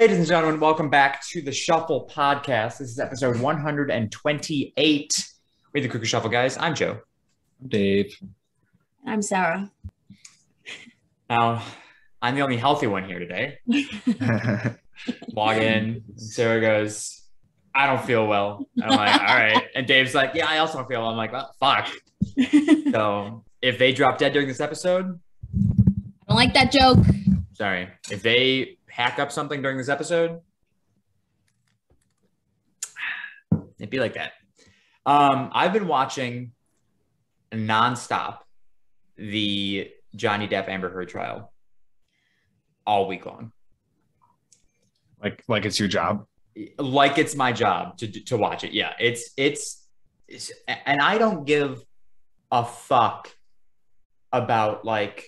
Ladies and gentlemen, welcome back to the Shuffle Podcast. This is episode 128. We're the Cookie Shuffle guys. I'm Joe. I'm Dave. I'm Sara. Now, I'm the only healthy one here today. Log in. Sara goes, I don't feel well. I'm like, all right. And Dave's like, yeah, I also don't feel well. I'm like, well, fuck. So if they drop dead during this episode, I don't like that joke. sorry. If they hack up something during this episode, it'd be like that. Um, I've been watching nonstop the Johnny Depp Amber Heard trial all week long. like like it's your job. like it's my job to to watch it. Yeah, it's it's, it's and I don't give a fuck about like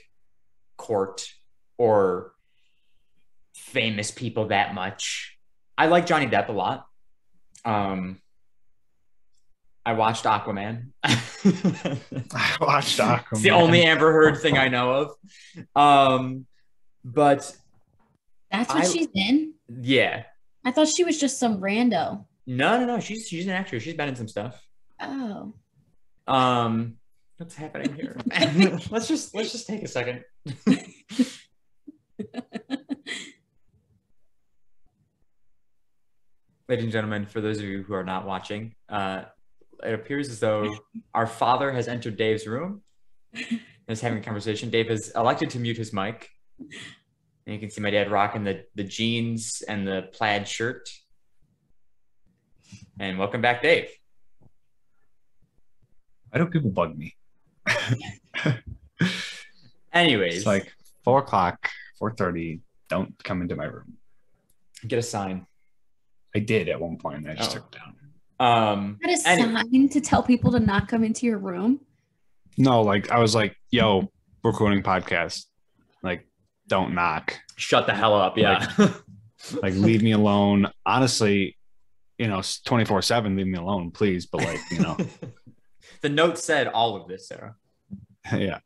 court or famous people that much. I like Johnny Depp a lot. Um I watched Aquaman. I watched Aquaman. it's the only Amber Heard thing I know of. Um but That's what I- she's in. yeah. I thought she was just some rando. No, no, no. She's she's an actress. She's been in some stuff. Oh. Um, what's happening here? let's just let's just take a second. Ladies and gentlemen, for those of you who are not watching, uh, it appears as though our father has entered Dave's room and is having a conversation. Dave has elected to mute his mic. And you can see my dad rocking the, the jeans and the plaid shirt. And welcome back, Dave. Why do people bug me? Anyways, It's like four o'clock, four thirty. Don't come into my room. get a sign. I did at one point. I just Oh. took it down. Um, That is Any- sign to tell people to not come into your room. No, like I was like, "Yo, recording podcast. Like, don't knock. shut the hell up. Yeah. Like, leave me alone. Honestly, you know, twenty four seven. Leave me alone, please. But like, you know, the note said all of this, Sara. yeah.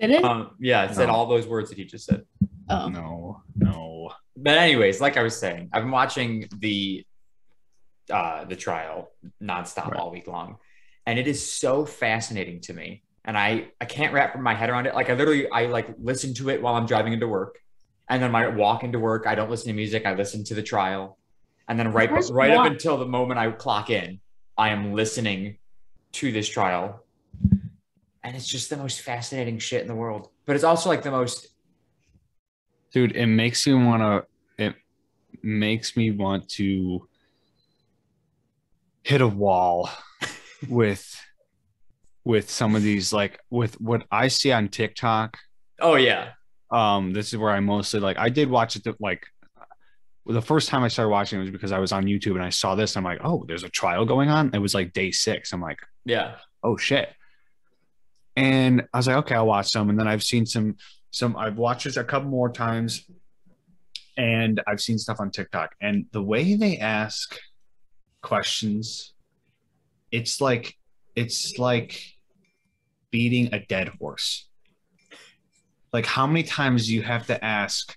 Did it? Um, yeah, it said all those words that he just said. oh. No, no. But anyways, like I was saying, I've been watching the uh the trial nonstop Right. all week long. And it is so fascinating to me. And I I can't wrap my head around it. Like I literally I like listen to it while I'm driving into work. And then when I walk into work, I don't listen to music, I listen to the trial. And then right right up until the moment I clock in, I am listening to this trial. And it's just the most fascinating shit in the world. But it's also like the most dude it makes you want to makes me want to hit a wall with with some of these like with what i see on tiktok oh yeah. um this is where i mostly like i did watch it like the first time i started watching it was because i was on youtube and i saw this i'm like oh there's a trial going on it was like day six i'm like Yeah. oh shit. And I was like, okay, I'll watch some. And then I've seen some, some, I've watched it a couple more times and I've seen stuff on TikTok. And the way they ask questions, it's like, it's like beating a dead horse. Like, how many times do you have to ask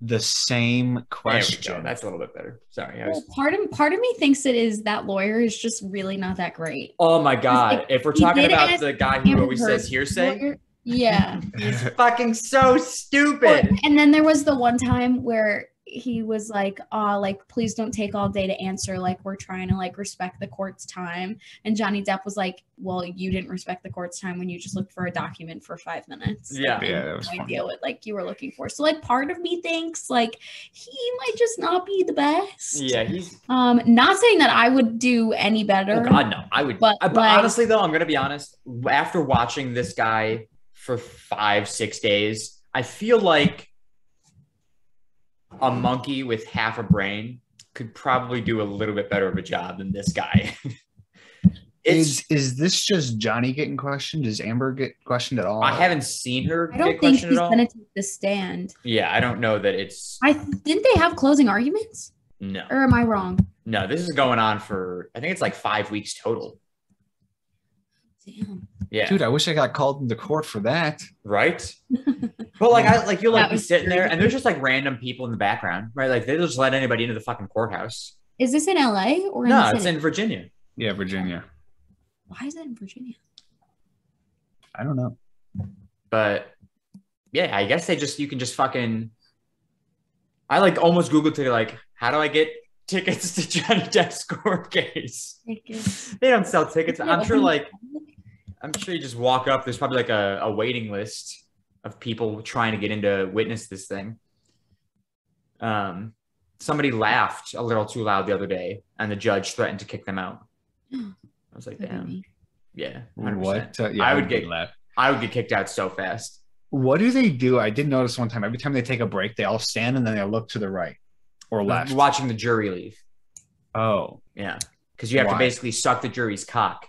the same There we go. question? That's a little bit better. Sorry. Well, was... part of part of me thinks it is that lawyer is just really not that great. Oh my god! like, If we're talking about the guy who always says hearsay, lawyer- Yeah. he's fucking so Or- stupid. and then there was the one time where he was like, "Ah, like please don't take all day to answer. Like we're trying to like respect the court's time." And Johnny Depp was like, "Well, you didn't respect the court's time when you just looked for a document for five minutes. Yeah. Like, Yeah, had that was no idea what like you were looking for. So like, part of me thinks like he might just not be the best. Yeah, he's. Um, not saying that I would do any better. Oh god, no! I would. But, I- but like- honestly, though, I'm gonna be honest. After watching this guy for five, six days, I feel like a monkey with half a brain could probably do a little bit better of a job than this guy. Is is this just Johnny getting questioned? Does Amber get questioned at all? I haven't seen her I don't get think questioned he's gonna take the stand. Yeah, I don't know that it's I didn't they have closing arguments, no, or am I wrong? no. This is going on for I think it's like five weeks total. Damn. Yeah, Dude, I wish I got called into court for that. right. But like I like you'll like That be sitting there and there's just like random people in the background, right? Like they just let anybody into the fucking courthouse. Is this in LA or in No, it's in Virginia. Yeah, Virginia. Why is it in Virginia? I don't know. But yeah, I guess they just you can just fucking I like almost Googled to like, how do I get tickets to Johnny Depp's court case? Tickets. They don't sell tickets. I'm sure like I'm sure you just walk up. There's probably like a, a waiting list of people trying to get in to witness this thing. Um, somebody laughed a little too loud the other day, and the judge threatened to kick them out. I was like, damn, yeah, 100%. What? Uh, yeah, I would get- left. I would get kicked out so fast. What do they do? I did notice one time. Every time they take a break, they all stand and then they look to the right or left. Watching the jury leave, Oh, yeah, because you have to basically suck the jury's cock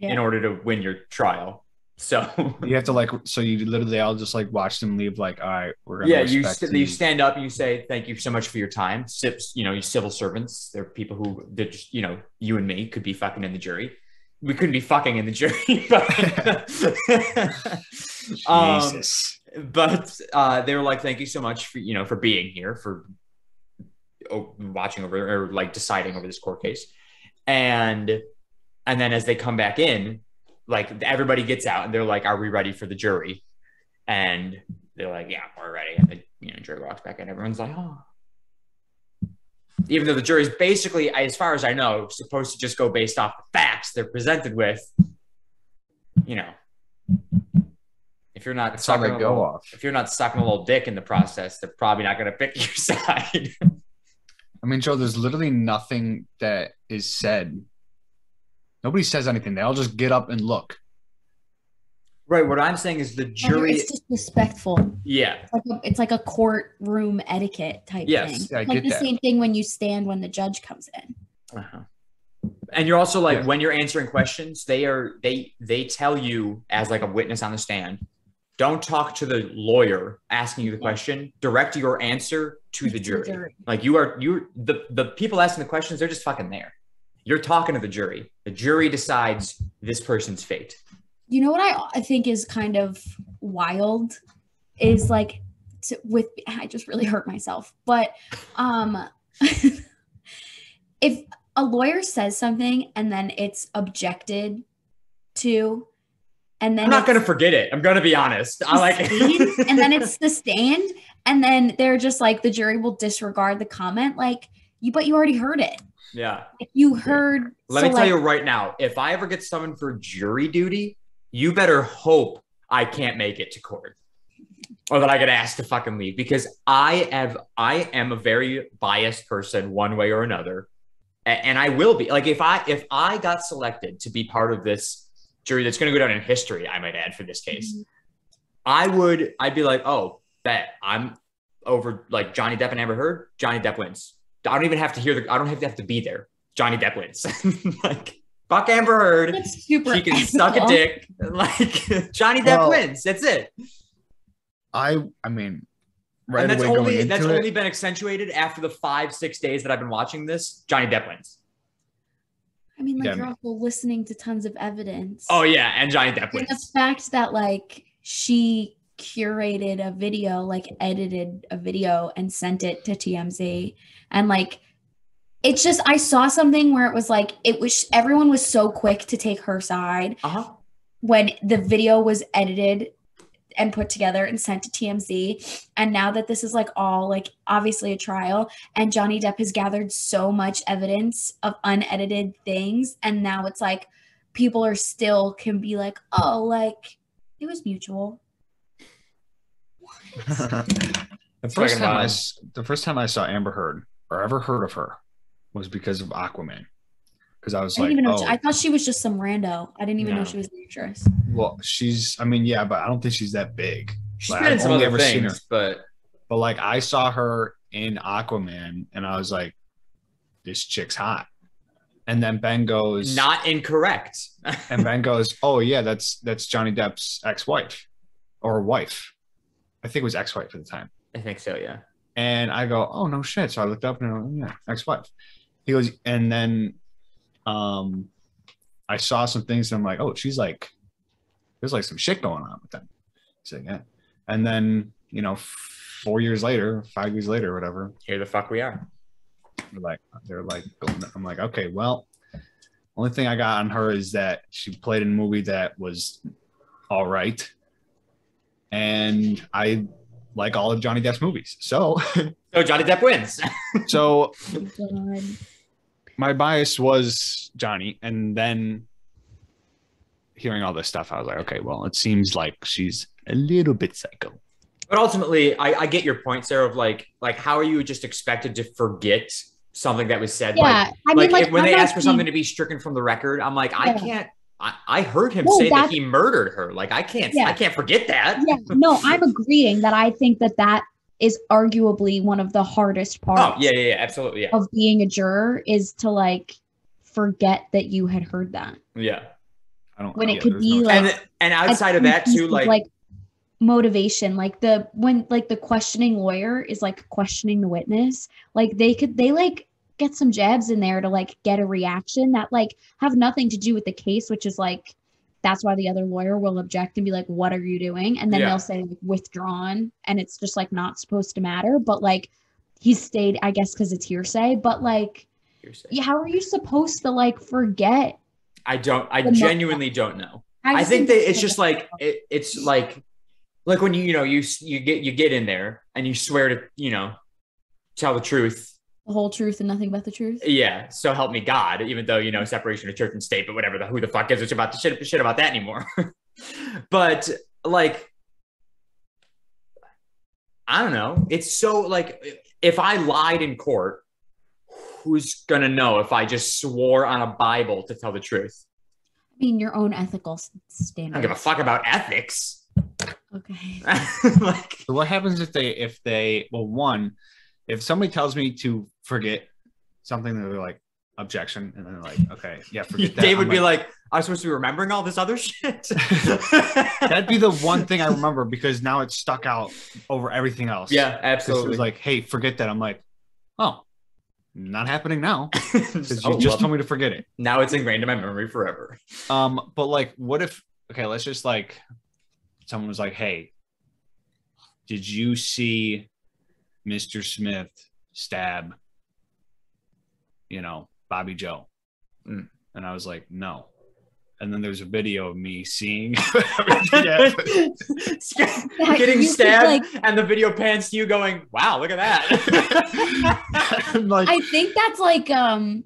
in order to win your trial. So you have to like. So you literally all just like watch them leave. Like, all right, we're gonna. yeah, you st- you stand up and you say thank you so much for your time. Sips, you know, you civil servants. They're people who that just you know you and me could be fucking in the jury. We couldn't be fucking in the jury, but um, but uh, they were like, thank you so much for you know for being here for oh, watching over or like deciding over this court case, and and then as they come back in, like everybody gets out and they're like, are we ready for the jury? And they're like, yeah, we're ready. And the you know jury walks back in. Everyone's like, oh. Even though the jury's basically, as far as I know, supposed to just go based off the facts they're presented with, you know, if you're not sucking a go little- off. if you're not sucking a little dick in the process, they're probably not going to pick your side. I mean, Joe, there's literally nothing that is said. Nobody says anything. They all just get up and look. right. What I'm saying is the jury. It's disrespectful. Yeah. It's like a, it's like a courtroom etiquette type Yes, thing. I like get the that. same thing when you stand when the judge comes in. Uh-huh. And you're also like Yeah. when you're answering questions, they are they they tell you as like a witness on the stand, don't talk to the lawyer asking you the question. Direct your answer to the jury. Like you are you the the people asking the questions, they're just fucking there. You're talking to the jury. The jury decides this person's fate. You know what I, I think is kind of wild is like to, with I just really hurt myself. But um if a lawyer says something and then it's objected to and then I'm not gonna forget it. I'm gonna be honest. I like sustained, and then it's sustained and then they're just like the jury will disregard the comment like you but you already heard it. Yeah. If you heard Let so, me tell like, you right now, if I ever get summoned for jury duty, you better hope I can't make it to court. Or that I get asked to fucking leave because I have I am a very biased person one way or another. And I will be like if I if I got selected to be part of this jury that's gonna go down in history, I might add for this case, Mhm. I would I'd be like, oh, bet I'm over like Johnny Depp and Amber Heard. Johnny Depp wins. I don't even have to hear the. I don't have to have to be there. Johnny Depp wins. like fuck Amber Heard. that's super She can suck a dick. Like Johnny Depp Well, wins. That's it. I, I mean, right and that's away going only into that's it, only been accentuated after the five six days that I've been watching this. Johnny Depp wins. I mean, like Yeah. you're also listening to tons of evidence. Oh yeah, and Johnny Depp and the fact that like she curated a video, like edited a video and sent it to TMZ, and like it's just I saw something where it was like it was everyone was so quick to take her side Uh huh. when the video was edited and put together and sent to TMZ. And now that this is like all like obviously a trial, and Johnny Depp has gathered so much evidence of unedited things, and now it's like people are still can be like, oh, like it was mutual. the first time I, the first time I saw Amber Heard or ever heard of her was because of Aquaman. Because I was I like, even know. oh, I thought she was just some rando. I didn't even No. know she was an actress. well, she's. I mean, yeah, but I don't think she's that big. She's Like, been in I've some only other ever seen things, but But like, I saw her in Aquaman, and I was like, this chick's hot. And then Ben goes, not incorrect. and Ben goes, oh yeah, that's that's Johnny Depp's ex-wife or wife. I think it was ex-wife at the time. I think so. Yeah. And I go, oh no shit. So I looked up and I'm like, yeah, ex-wife. He goes, and then um I saw some things and I'm like, oh, she's like, there's like some shit going on with them. He's like, yeah. And then you know, four years later, five years later, whatever, Here the fuck we are. they're like, they're like, I'm like, okay, well, only thing I got on her is that she played in a movie that was all right, and I like all of Johnny Depp's movies. So, So oh, Johnny Depp wins. so oh, God. my bias was Johnny, and then hearing all this stuff, I was like, okay, well, it seems like she's a little bit psycho. But ultimately, I, I get your point, Sara. Of like, like, how are you just expected to forget something that was said? Yeah, like, I mean, like, like if, when I'm they ask for something to be stricken from the record, I'm like, I can't. I, I heard him Well, say that he murdered her. Like, I can't. Yeah. I can't forget that. yeah, no, I'm agreeing that I think that that is arguably one of the hardest oh, parts Oh yeah, yeah, yeah, absolutely, yeah, of being a juror is to like forget that you had heard that yeah. I don't when yeah, it could be no- like and and outside of that piece too, of, like, motivation like the when like the questioning lawyer is like questioning the witness like they could they like get some jabs in there to like get a reaction that like have nothing to do with the case which is like that's why the other lawyer will object and be like what are you doing and then Yeah. they'll say like withdrawn and it's just like not supposed to matter but like he stayed i guess because it's hearsay but like hearsay. yeah, how are you supposed to like forget I don't. I genuinely don't know. I just think that it's just like it, it's like like when you you know you you get you get in there and you swear to you know tell the truth. The whole truth and nothing but the truth Yeah, so help me God. Even though you know separation of church and state, but whatever. The who the fuck gives a shit about the shit shit about that anymore? but like, I don't know. It's so like if I lied in court, who's gonna know if I just swore on a Bible to tell the truth? I mean, your own ethical s- I I don't give a fuck about ethics. Okay. like So what happens if they if they well one if somebody tells me to forget something they're like objection and then they're like okay yeah forget that Dave I'm would be like, I'm supposed to be remembering all this other shit. that'd be the one thing I remember because now it's stuck out over everything else yeah, 'Cause it absolutely. was like hey forget that I'm like oh not happening now because Oh, you just well, told me to forget it now it's ingrained in my memory forever. um but like what if okay let's just like someone was like hey did you see Mr. Smith stab you know Bobby Joe Mm. and I was like no and then there's a video of me seeing yeah, Yeah, Getting stabbed, like- and the video pans to you going, "Wow, look at that!" I'm like I think that's like um,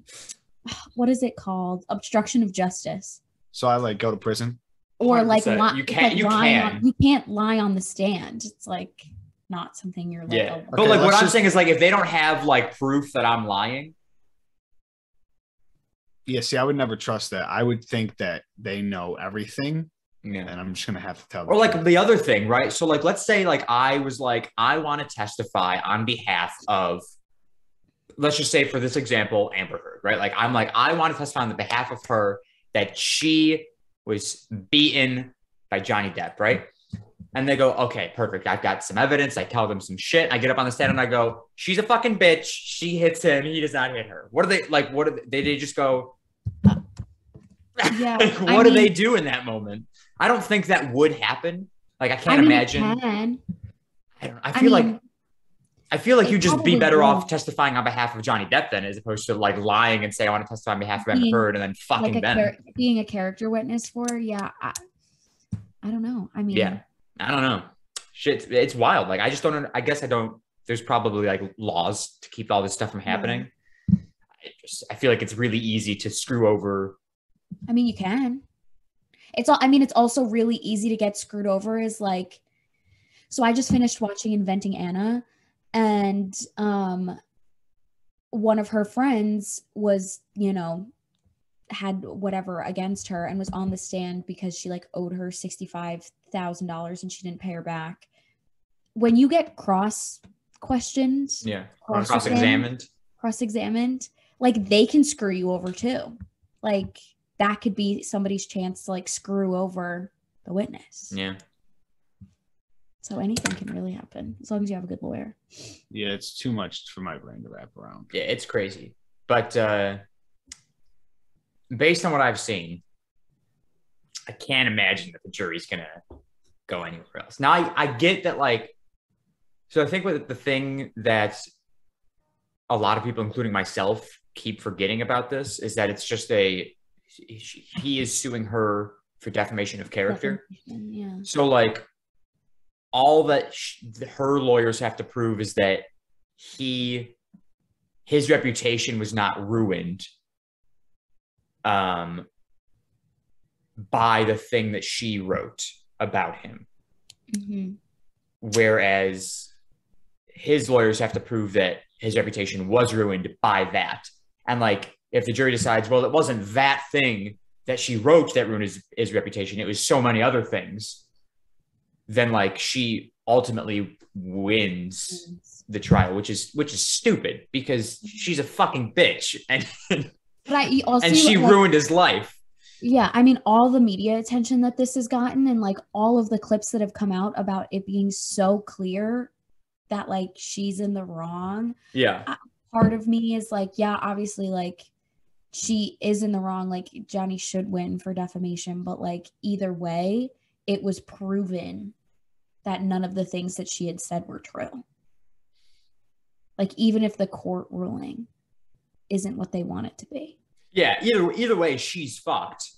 what is it called? Obstruction of justice, so I like go to prison or like 100%. li- You it's can- like you can. On, you can't lie on the stand. It's like not something you're like. yeah, a- but like what let's I'm saying is like if they don't have like proof that I'm lying, yeah see I would never trust that I would think that they know everything yeah. and I'm just gonna have to tell them. Or like truth. the other thing, right? So like let's say like I was like I want to testify on behalf of let's just say for this example Amber Heard, right? Like I'm like I want to testify on the behalf of her that she was beaten by Johnny Depp, right? And they go, "Okay, perfect. I've got some evidence." I tell them some shit. I get up on the stand and I go, "She's a fucking bitch. She hits him. He does not hit her." What are they like? What are they? They just go, Yeah, like, I what do they mean- do in that moment? I don't think that would happen. Like I I can't mean, it imagine. I don't. I I feel like I feel like you'd just be better off testifying on behalf of Johnny Depp then, as opposed to like lying and say I want to testify on behalf of Amber Being- Heard and then fucking like a being a character witness for yeah. I, I don't know. I mean, Yeah, I don't know. Shit, it's wild. Like I just don't. I guess I don't. There's probably like laws to keep all this stuff from happening. I just I feel like it's really easy to screw over. I mean, you can. It's all. I mean, it's also really easy to get screwed over. Is like, so I just finished watching Inventing Anna, and um, one of her friends was, you know, had whatever against her and was on the stand because she like owed her sixty five thousand dollars and she didn't pay her back. When you get cross questioned, Yeah, Cross cross examined. cross examined, like they can screw you over too. Like that could be somebody's chance to like screw over the witness. Yeah, So anything can really happen as long as you have a good lawyer. yeah it's too much for my brain to wrap around yeah, it's crazy. But uh based on what I've seen, I can't imagine that the jury's gonna go anywhere else. Now I, I get that like So I think what the thing that a lot of people, including myself, keep forgetting about this is that it's just a he is suing her for defamation of character. Yeah. So like all that sh- her lawyers have to prove is that he his reputation was not ruined um by the thing that she wrote about him. Mhm. whereas his lawyers have to prove that his reputation was ruined by that. And like if the jury decides well it wasn't that thing that she wrote that ruined his, his reputation it was so many other things then like she ultimately wins the trial which is which is stupid because she's a fucking bitch. And But I also and she like, ruined his life Yeah, I mean, all the media attention that this has gotten, and like all of the clips that have come out about it being so clear that like she's in the wrong. yeah uh, Part of me is like, yeah, obviously, like she is in the wrong. Like Johnny should win for defamation, but like either way, it was proven that none of the things that she had said were true. Like even if the court ruling isn't what they want it to be. Yeah either either way she's fucked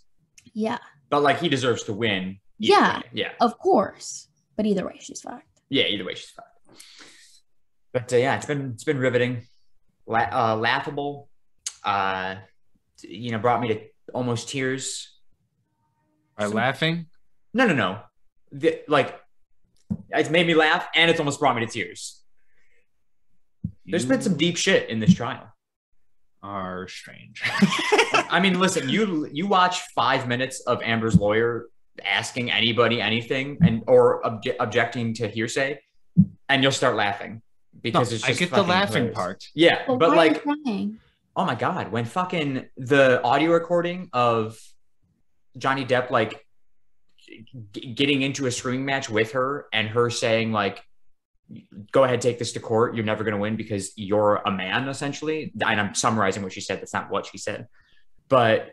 Yeah, but like he deserves to win Yeah. way. yeah of course. But either way, she's fucked. Yeah, either way, she's fucked. But uh, yeah, it's been it's been riveting, La- uh, laughable. Uh, you know, brought me to almost tears. By Some- laughing? No, no, no. The, like, it's made me laugh, and it's almost brought me to tears. There's been some deep shit in this trial. Are strange. I mean, listen, you you watch five minutes of Amber's lawyer asking anybody anything and or obje- objecting to hearsay, and you'll start laughing No, because it's just I get the laughing hilarious. part. Yeah, But, but like, are you crying? oh my god, when fucking the audio recording of Johnny Depp like g- getting into a screaming match with her and her saying like go ahead take this to court. You're never going to win because you're a man essentially. And i'm summarizing what she said that's not what she said. But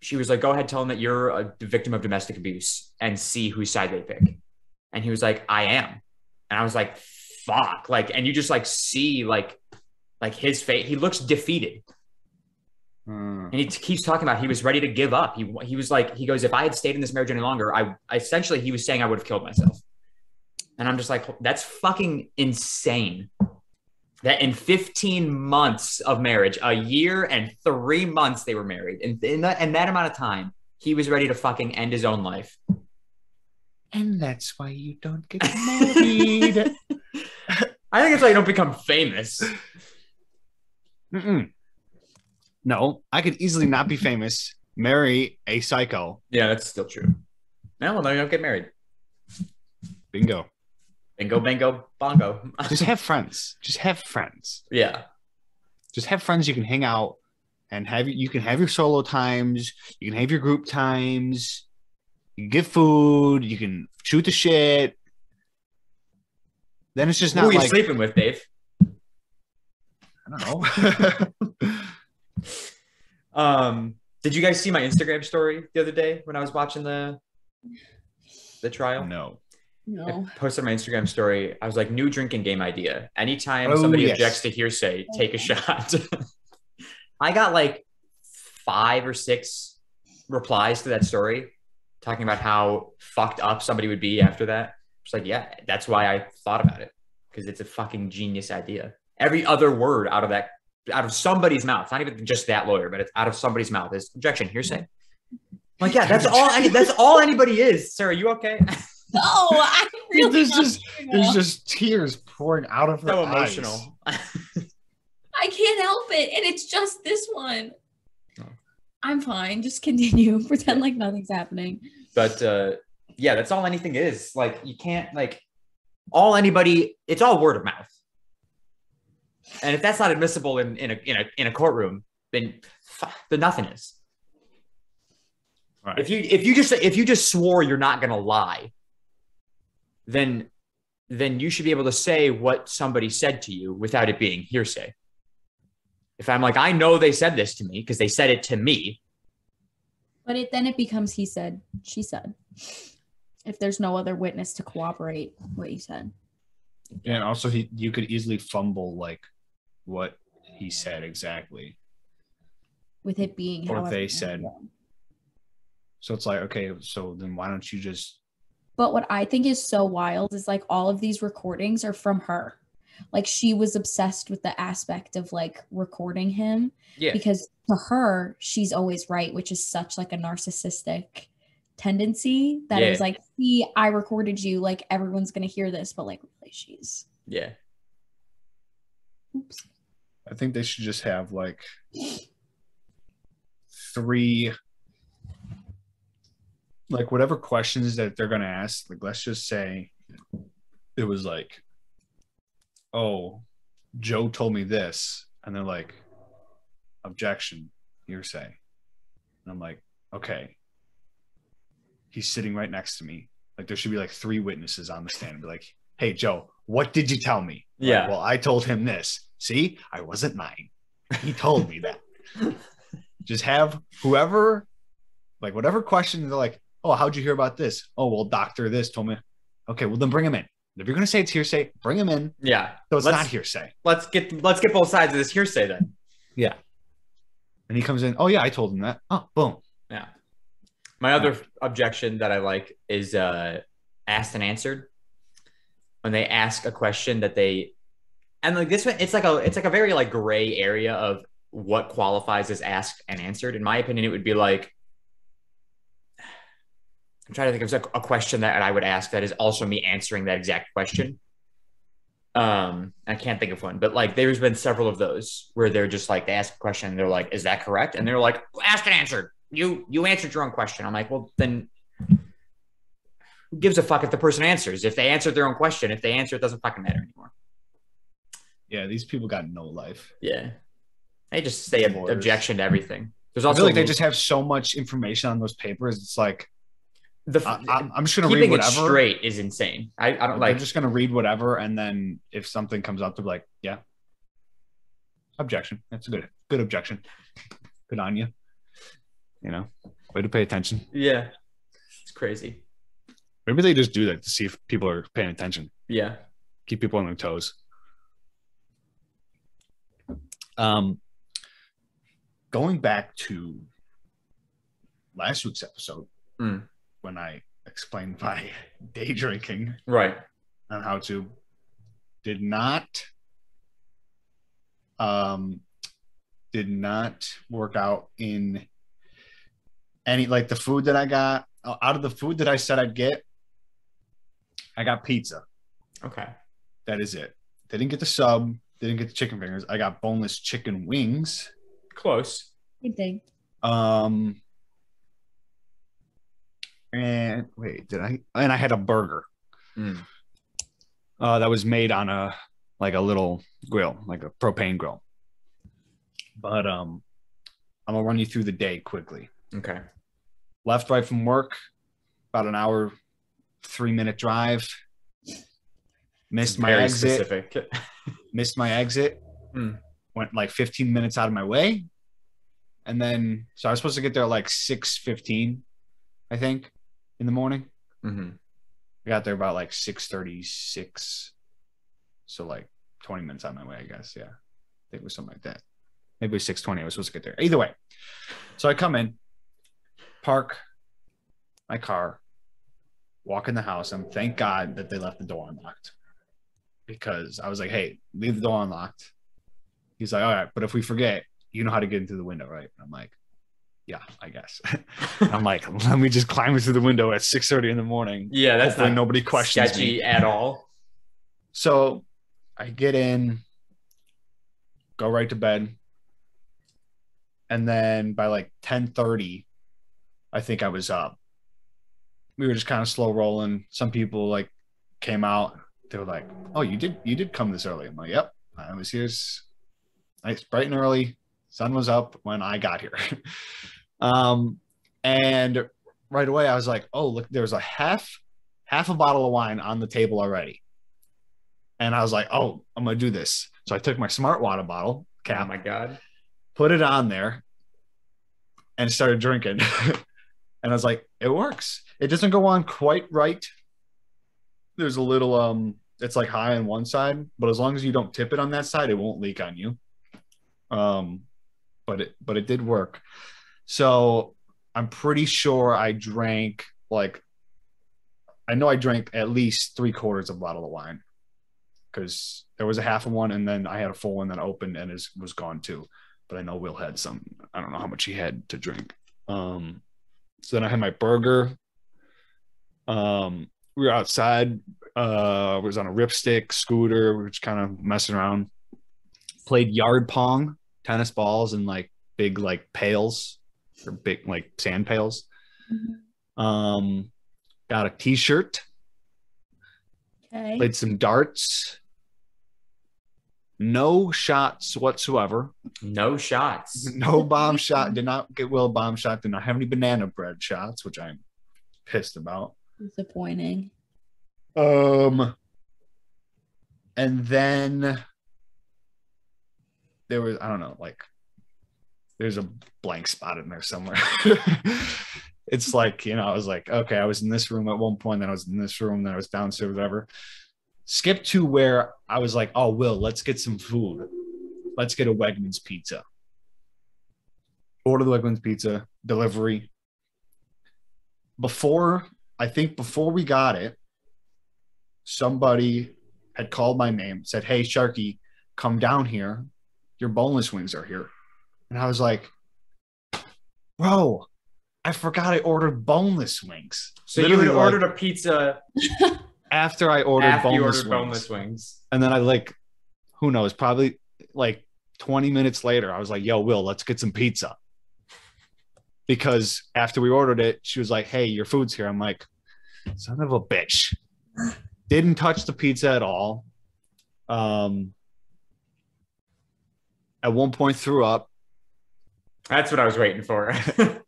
she was like go ahead tell him that you're a victim of domestic abuse and see whose side they pick. And he was like i am. And i was like fuck. Like and you just like see like like his face he looks defeated. Hmm. and he t- keeps talking about he was ready to give up. He he was like he goes, if I had stayed in this marriage any longer, I essentially he was saying I would have killed myself. And I'm just like, that's fucking insane. That in 15 months of marriage, a year and three months they were married, and in that, in that amount of time, he was ready to fucking end his own life. And that's why you don't get married. I think it's why you don't become famous. Mm-mm. No, I could easily not be famous, marry a psycho. Yeah, that's still true. No, well, no, you don't get married. Bingo. Bingo, bingo, bongo. Just have friends. Just have friends. yeah. Just have friends you can hang out and have you can have your solo times, you can have your group times, you can get food, you can shoot the shit. Then it's just Who not are you like sleeping with, Dave? I don't know. Um, did you guys see my Instagram story the other day when I was watching the the trial? no. No. I posted my Instagram story. I was like, new drinking game idea. Anytime Oh, somebody yes. objects to hearsay, take a shot. I got like five or six replies to that story talking about how fucked up somebody would be after that. It's like, yeah, that's why I thought about it because it's a fucking genius idea. Every other word out of that, out of somebody's mouth, not even just that lawyer, but it's out of somebody's mouth is objection, hearsay. I'm like, yeah, that's all. Any, that's all anybody is. Sara, you okay? No, I really There's just there's just tears pouring out of her so eyes. emotional. I can't help it, and it's just this one. Oh. I'm fine. Just continue. Pretend like nothing's happening. but uh yeah that's all anything is like you can't like all anybody it's all word of mouth and if that's not admissible in in a in a, in a courtroom then fu- then nothing is Right. if you if you just if you just swore you're not going to lie then then you should be able to say what somebody said to you without it being hearsay if i'm like i know they said this to me because they said it to me But it then it becomes he said, she said. If there's no other witness to corroborate what you said. And also, he you could easily fumble like what he said exactly. with it being Or they you said. want. So it's like, okay, so then why don't you just? But what I think is so wild is like all of these recordings are from her. Like she was obsessed with the aspect of like recording him Yeah. because to her she's always right, which is such like a narcissistic tendency that it was like, see, I recorded you, like everyone's gonna hear this, but like really she's Yeah. oops. I think they should just have like three, like whatever questions that they're gonna ask. Like, let's just say it was like, oh, Joe told me this, and they're like, objection, hearsay. And I'm like, okay. He's sitting right next to me. Like, there should be like three witnesses on the stand. and Be like, hey, Joe, what did you tell me? Like, Yeah. well, I told him this. See, I wasn't lying. He told me that. Just have whoever, like, whatever question they're like, oh, how'd you hear about this? Oh, well, doctor this told me. Okay, well, then bring him in. If you're going to say it's hearsay, bring him in. Yeah. So it's Let's- not hearsay. Let's get let's get both sides of this hearsay then. Yeah. And he comes in, oh, yeah, I told him that. Oh, boom. Yeah. My other objection that I like is uh asked and answered. When they ask a question that they and like this one, it's like a it's like a very like gray area of what qualifies as asked and answered. In my opinion, it would be like I'm trying to think of like a question that I would ask that is also me answering that exact question. Um, I can't think of one, but like there's been several of those where they're just like they ask a question and they're like, "Is that correct?" And they're like, "Asked and answered. You you answered your own question." I'm like, "Well, then who gives a fuck if the person answers? If they answered their own question, if they answer, it doesn't fucking matter anymore." Yeah, these people got no life. Yeah, they just say Lawyers. objection to everything. There's I also feel like they just have so much information on those papers. It's like, the I, I'm just going to read whatever. straight is insane. I, I don't like. I'm just going to read whatever. And then if something comes up, they're like, yeah. Objection. That's a good, good objection. Good on you. You know, way to pay attention. yeah, it's crazy. Maybe they just do that to see if people are paying attention, Yeah, keep people on their toes. Um, going back to last week's episode, Mm. When I explained my day drinking right. And how to, did not, um, did not work out in any like the food that I got out of the food that I said I'd get. I got pizza. Okay. That is it. Didn't get the sub. Didn't get the chicken fingers. I got boneless chicken wings. Close. Same thing. Um, and wait, did I? And I had a burger. Mm. Uh, that was made on a like a little grill, like a propane grill. But um, I'm gonna run you through the day quickly. Okay. Left right from work, about an hour, three minute drive. Missed my Very exit. specific. missed my exit, Hmm. went like 15 minutes out of my way. And then, so I was supposed to get there at like 6.15, I think, in the morning. hmm I got there about like 6.36. So like 20 minutes out of my way, I guess. Yeah. I think it was something like that. Maybe it was 6.20. I was supposed to get there. Either way. So I come in, park my car, walk in the house, and thank God that they left the door unlocked. Because I was like, hey, leave the door unlocked. He's like, all right, but if we forget, you know how to get into the window, right? And I'm like, yeah, I guess. I'm like, let me just climb through the window at 6:30 in the morning. Yeah, that's Hopefully not nobody questions sketchy me. at all. So I get in, go right to bed. And then by like 10:30, I think I was up. We were just kind of slow rolling. Some people like came out. They were like, "Oh, you did you did come this early." I'm like, "Yep, I was here nice bright and early. Sun was up when I got here." um and right away I was like, "Oh, look, there's a half half a bottle of wine on the table already." And I was like, oh, I'm going to do this. So I took my smart water bottle Oh my god. put it on there, and started drinking. and I was like, it works. It doesn't go on quite right. There's a little um it's like high on one side, but as long as you don't tip it on that side, it won't leak on you. Um, but it but it did work. So I'm pretty sure I drank like I know I drank at least three quarters of a bottle of wine because there was a half of one and then I had a full one that opened and is was gone too. But I know Will had some. I don't know how much he had to drink. Um, so then I had my burger. Um, we were outside. Uh, was on a ripstick scooter. We were just kind of messing around. Played yard pong, tennis balls, and like big like pails or big like sand pails. Um, got a t-shirt. Okay. Played some darts. No shots whatsoever. No shots. No bomb shot. Did not get Will a bomb shot. Did not have any banana bread shots, which I'm pissed about. Disappointing. Um, and then there was I don't know, like there's a blank spot in there somewhere. it's like you know, I was like, okay, I was in this room at one point, then I was in this room, then I was downstairs, whatever. Skip to where I was like, oh, Will, let's get some food. Let's get a Wegmans pizza. Order the Wegmans pizza delivery. Before I think before we got it, somebody had called my name, said, Hey, Sharkey, come down here. Your boneless wings are here. And I was like, Bro, I forgot I ordered boneless wings. So you Literally, had like, ordered a pizza after I ordered after you boneless ordered wings. boneless wings. And then I like, who knows, probably like 20 minutes later, I was like, Yo, Will, let's get some pizza. Because after we ordered it, she was like, Hey, your food's here. I'm like, son of a bitch. Didn't touch the pizza at all. Um, at one point threw up, That's what I was waiting for.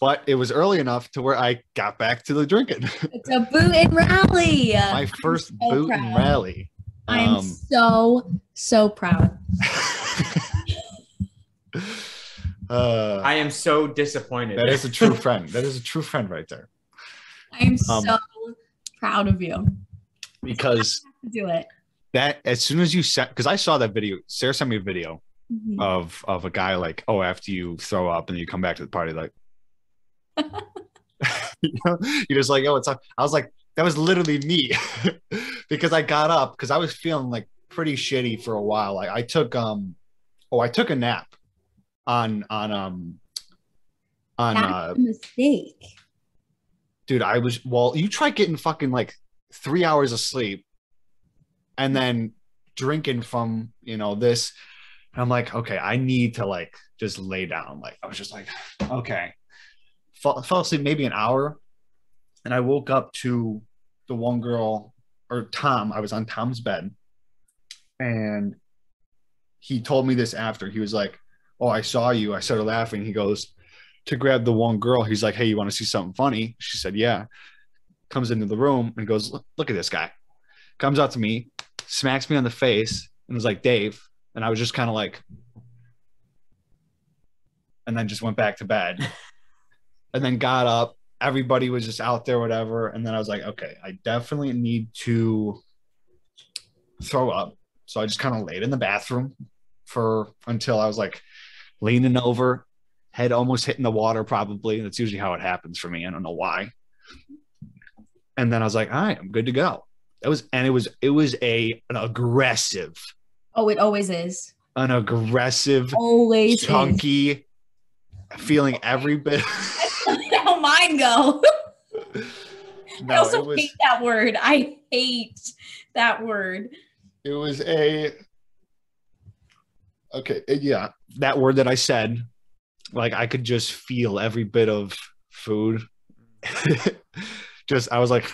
but it was early enough to where I got back to the drinking. It's a boot and rally. My first so boot and rally. I'm Um, so so proud. uh, I am so disappointed. that is a true friend. That is a true friend right there. I'm Um, so proud of you. Because Do it. that as soon as you sent because I saw that video, Sara sent me a video Mhm. of of a guy like, oh, after you throw up and you come back to the party, like you know, you're just like, oh, it's up. I was like, that was literally me because I got up because I was feeling like pretty shitty for a while. Like I took um oh, I took a nap on on um on That's uh a mistake. dude, I was well, you try getting fucking like three hours of sleep and then drinking from you know this. And I'm like, okay, I need to like just lay down. Like I was just like, okay. Fall, asleep maybe an hour. And I woke up to the one girl or Tom. I was on Tom's bed. And he told me this after. He was like, Oh, I saw you. I started laughing. He goes, to grab the one girl. He's like, Hey, you want to see something funny? She said, Yeah. Comes into the room and goes, Look, look at this guy. Comes out to me, smacks me on the face, and was like, Dave. And I was just kind of like, and then just went back to bed. and then got up. Everybody was just out there, whatever. And then I was like, okay, I definitely need to throw up. So I just kind of laid in the bathroom for until I was like leaning over, head almost hitting the water, probably. That's usually how it happens for me. I don't know why. And then I was like, all right, I'm good to go. That was, and it was, it was a an aggressive, Oh, it always is. an aggressive, Always is. chunky, feeling every bit. How mine go. I also was, hate that word. I hate that word. it was a okay yeah that word that i said like i could just feel every bit of food just i was like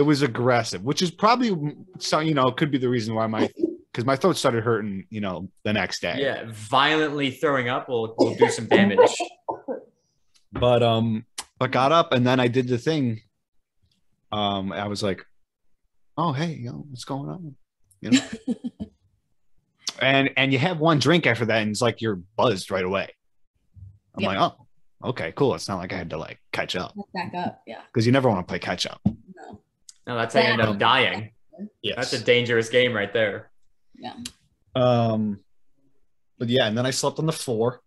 it was aggressive which is probably so you know could be the reason why my because my throat started hurting you know the next day yeah, violently throwing up will, will do some damage. but um but got up and then i did the thing um i was like oh hey you know what's going on you know and and you have one drink after that and it's like you're buzzed right away i'm Yeah. like oh okay, cool. It's not like I had to like catch up Back up. Yeah. because you never want to play catch up. No. No, that's how you end up dying. Yes. That's a dangerous game right there. Yeah. Um, but yeah, and then I slept on the floor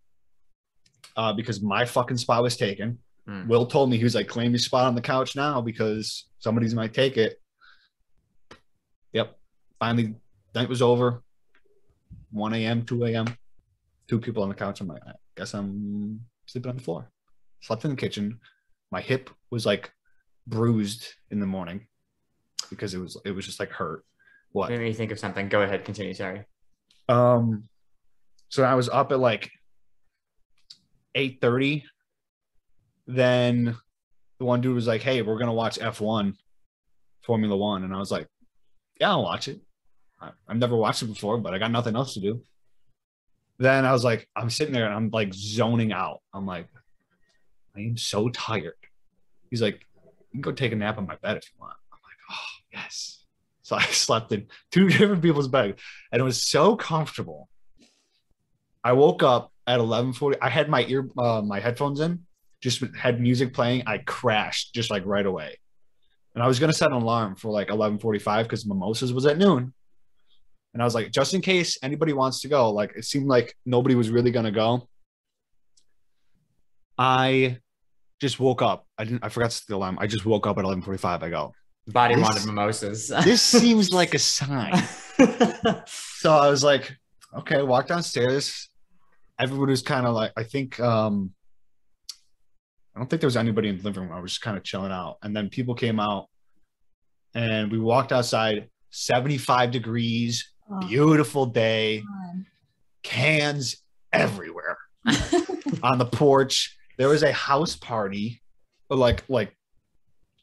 uh, because my fucking spot was taken. Hmm. Will told me he was like, claim your spot on the couch now because somebody's might take it. Yep. Finally, night was over. 1 a.m., 2 a.m. Two people on the couch. I'm like, I guess I'm sleeping on the floor. Slept in the kitchen. My hip was like bruised in the morning because it was it was just like hurt. What? Made me think of something. Go ahead, continue. Sorry. Um, so I was up at like eight thirty. Then the one dude was like, "Hey, we're gonna watch F one, Formula One," and I was like, "Yeah, I'll watch it. I, I've never watched it before, but I got nothing else to do." Then I was like, I'm sitting there and I'm like zoning out. I'm like, I am so tired. He's like, you can go take a nap on my bed if you want. Oh yes. So I slept in two different people's beds and it was so comfortable. I woke up at 11:40. I had my ear uh, my headphones in, just had music playing. I crashed just like right away. And I was gonna set an alarm for like 11:45 because mimosas was at noon. And I was like, just in case anybody wants to go, like it seemed like nobody was really gonna go. I just woke up. I didn't I forgot to set the alarm. I just woke up at 11:45. I go, Body This- wanted mimosas. this seems like a sign. so I was like, okay, walk downstairs. Everybody was kind of like, I think, um, I don't think there was anybody in the living room. I was just kind of chilling out. And then people came out and we walked outside, 75 degrees, Oh, beautiful day, God. cans everywhere on the porch. There was a house party, like, like,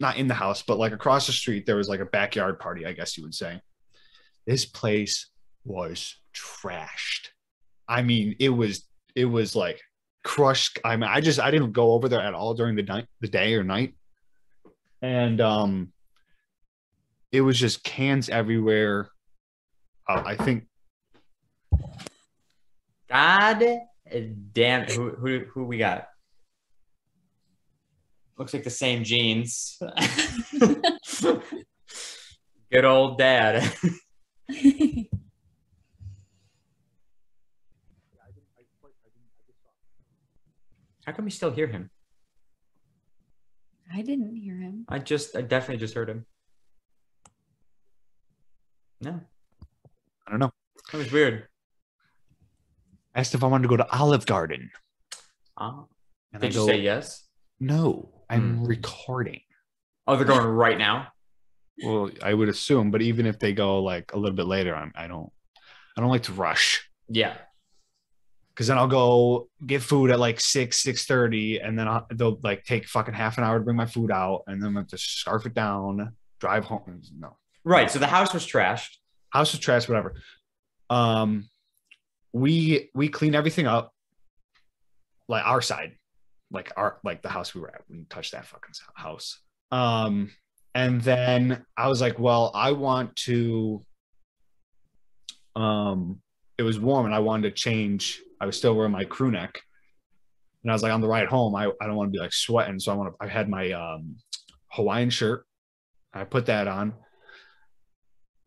not in the house, but like across the street, there was like a backyard party, I guess you would say. This place was trashed. I mean, it was it was like crushed. I mean, I just I didn't go over there at all during the night, the day or night, and um, it was just cans everywhere. Uh, I think God damn. Who, who, who we got? Looks like the same jeans. Good old dad. How come we still hear him? I didn't hear him. I just, I definitely just heard him. No, I don't know. that was weird. Asked if I wanted to go to Olive Garden, Ah. and Did I you go, say yes? No, I'm Hmm. recording. Oh, they're going right now. Well, I would assume, but even if they go like a little bit later, I'm, I don't, I don't like to rush Yeah. because then I'll go get food at like six, six thirty, and then I'll, they'll like take fucking half an hour to bring my food out, and then I have to scarf it down, drive home. No, Right. So the house was trashed. house was trashed. whatever. Um, we we clean everything up, like our side, like our like the house we were at. We didn't that fucking house. Um, and then I was like, well, I want to. Um, it was warm, and I wanted to change. I was still wearing my crew neck, and I was like, on the ride home, I I don't want to be like sweating, so I want to. I had my um Hawaiian shirt. I put that on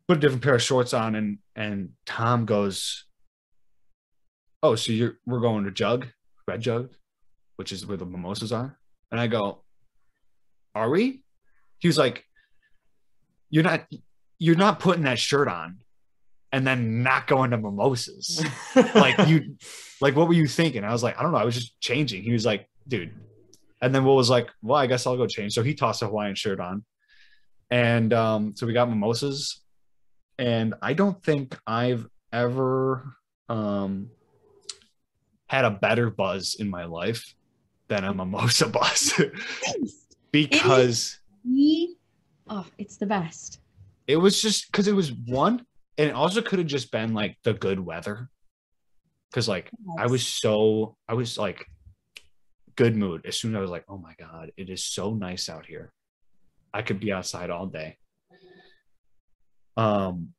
put a different pair of shorts on and and Tom goes, Oh, so you're we're going to jug, red jug, which is where the mimosas are. And I go, Are we? He was like, You're not you're not putting that shirt on and then not going to mimosas. like you like what were you thinking? I was like, I don't know. I was just changing. He was like, dude. And then Will was like, Well, I guess I'll go change. So he tossed a Hawaiian shirt on. And um, so we got mimosas and I don't think I've ever um, had a better buzz in my life than a mimosa buzz because We, oh, it's the best. it was just because it was one, and it also could have just been like the good weather. Because like I was so I was like good mood as soon as I was like, oh my god, it is so nice out here. I could be outside all day. Um,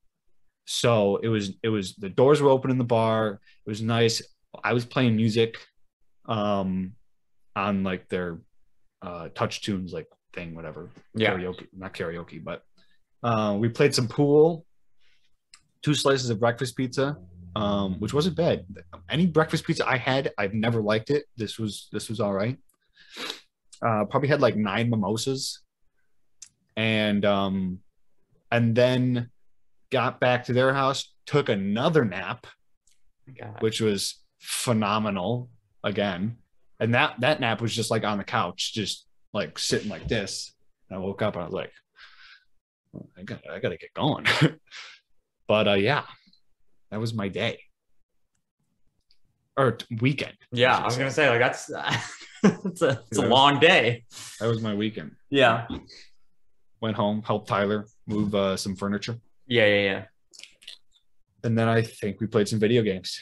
so it was it was the doors were open in the bar. It was nice. I was playing music. Um, on like their uh TouchTunes like thing, whatever. Yeah. Karaoke, not karaoke, but uh, we played some pool, two slices of breakfast pizza, um, which wasn't bad. Any breakfast pizza I had, I've never liked it. This was this was all right. Uh, probably had like nine mimosas, and um, and then got back to their house, took another nap, God. which was phenomenal again. And that that nap was just like on the couch, just like sitting like this. And I woke up and I was like, "Oh, I got I gotta get going. but uh yeah, that was my day. Or weekend. Yeah, I was gonna say like that's it's a it's a long day. That was my weekend. Yeah. Went home, helped Tyler move uh, some furniture. Yeah, yeah, yeah. And then I think we played some video games.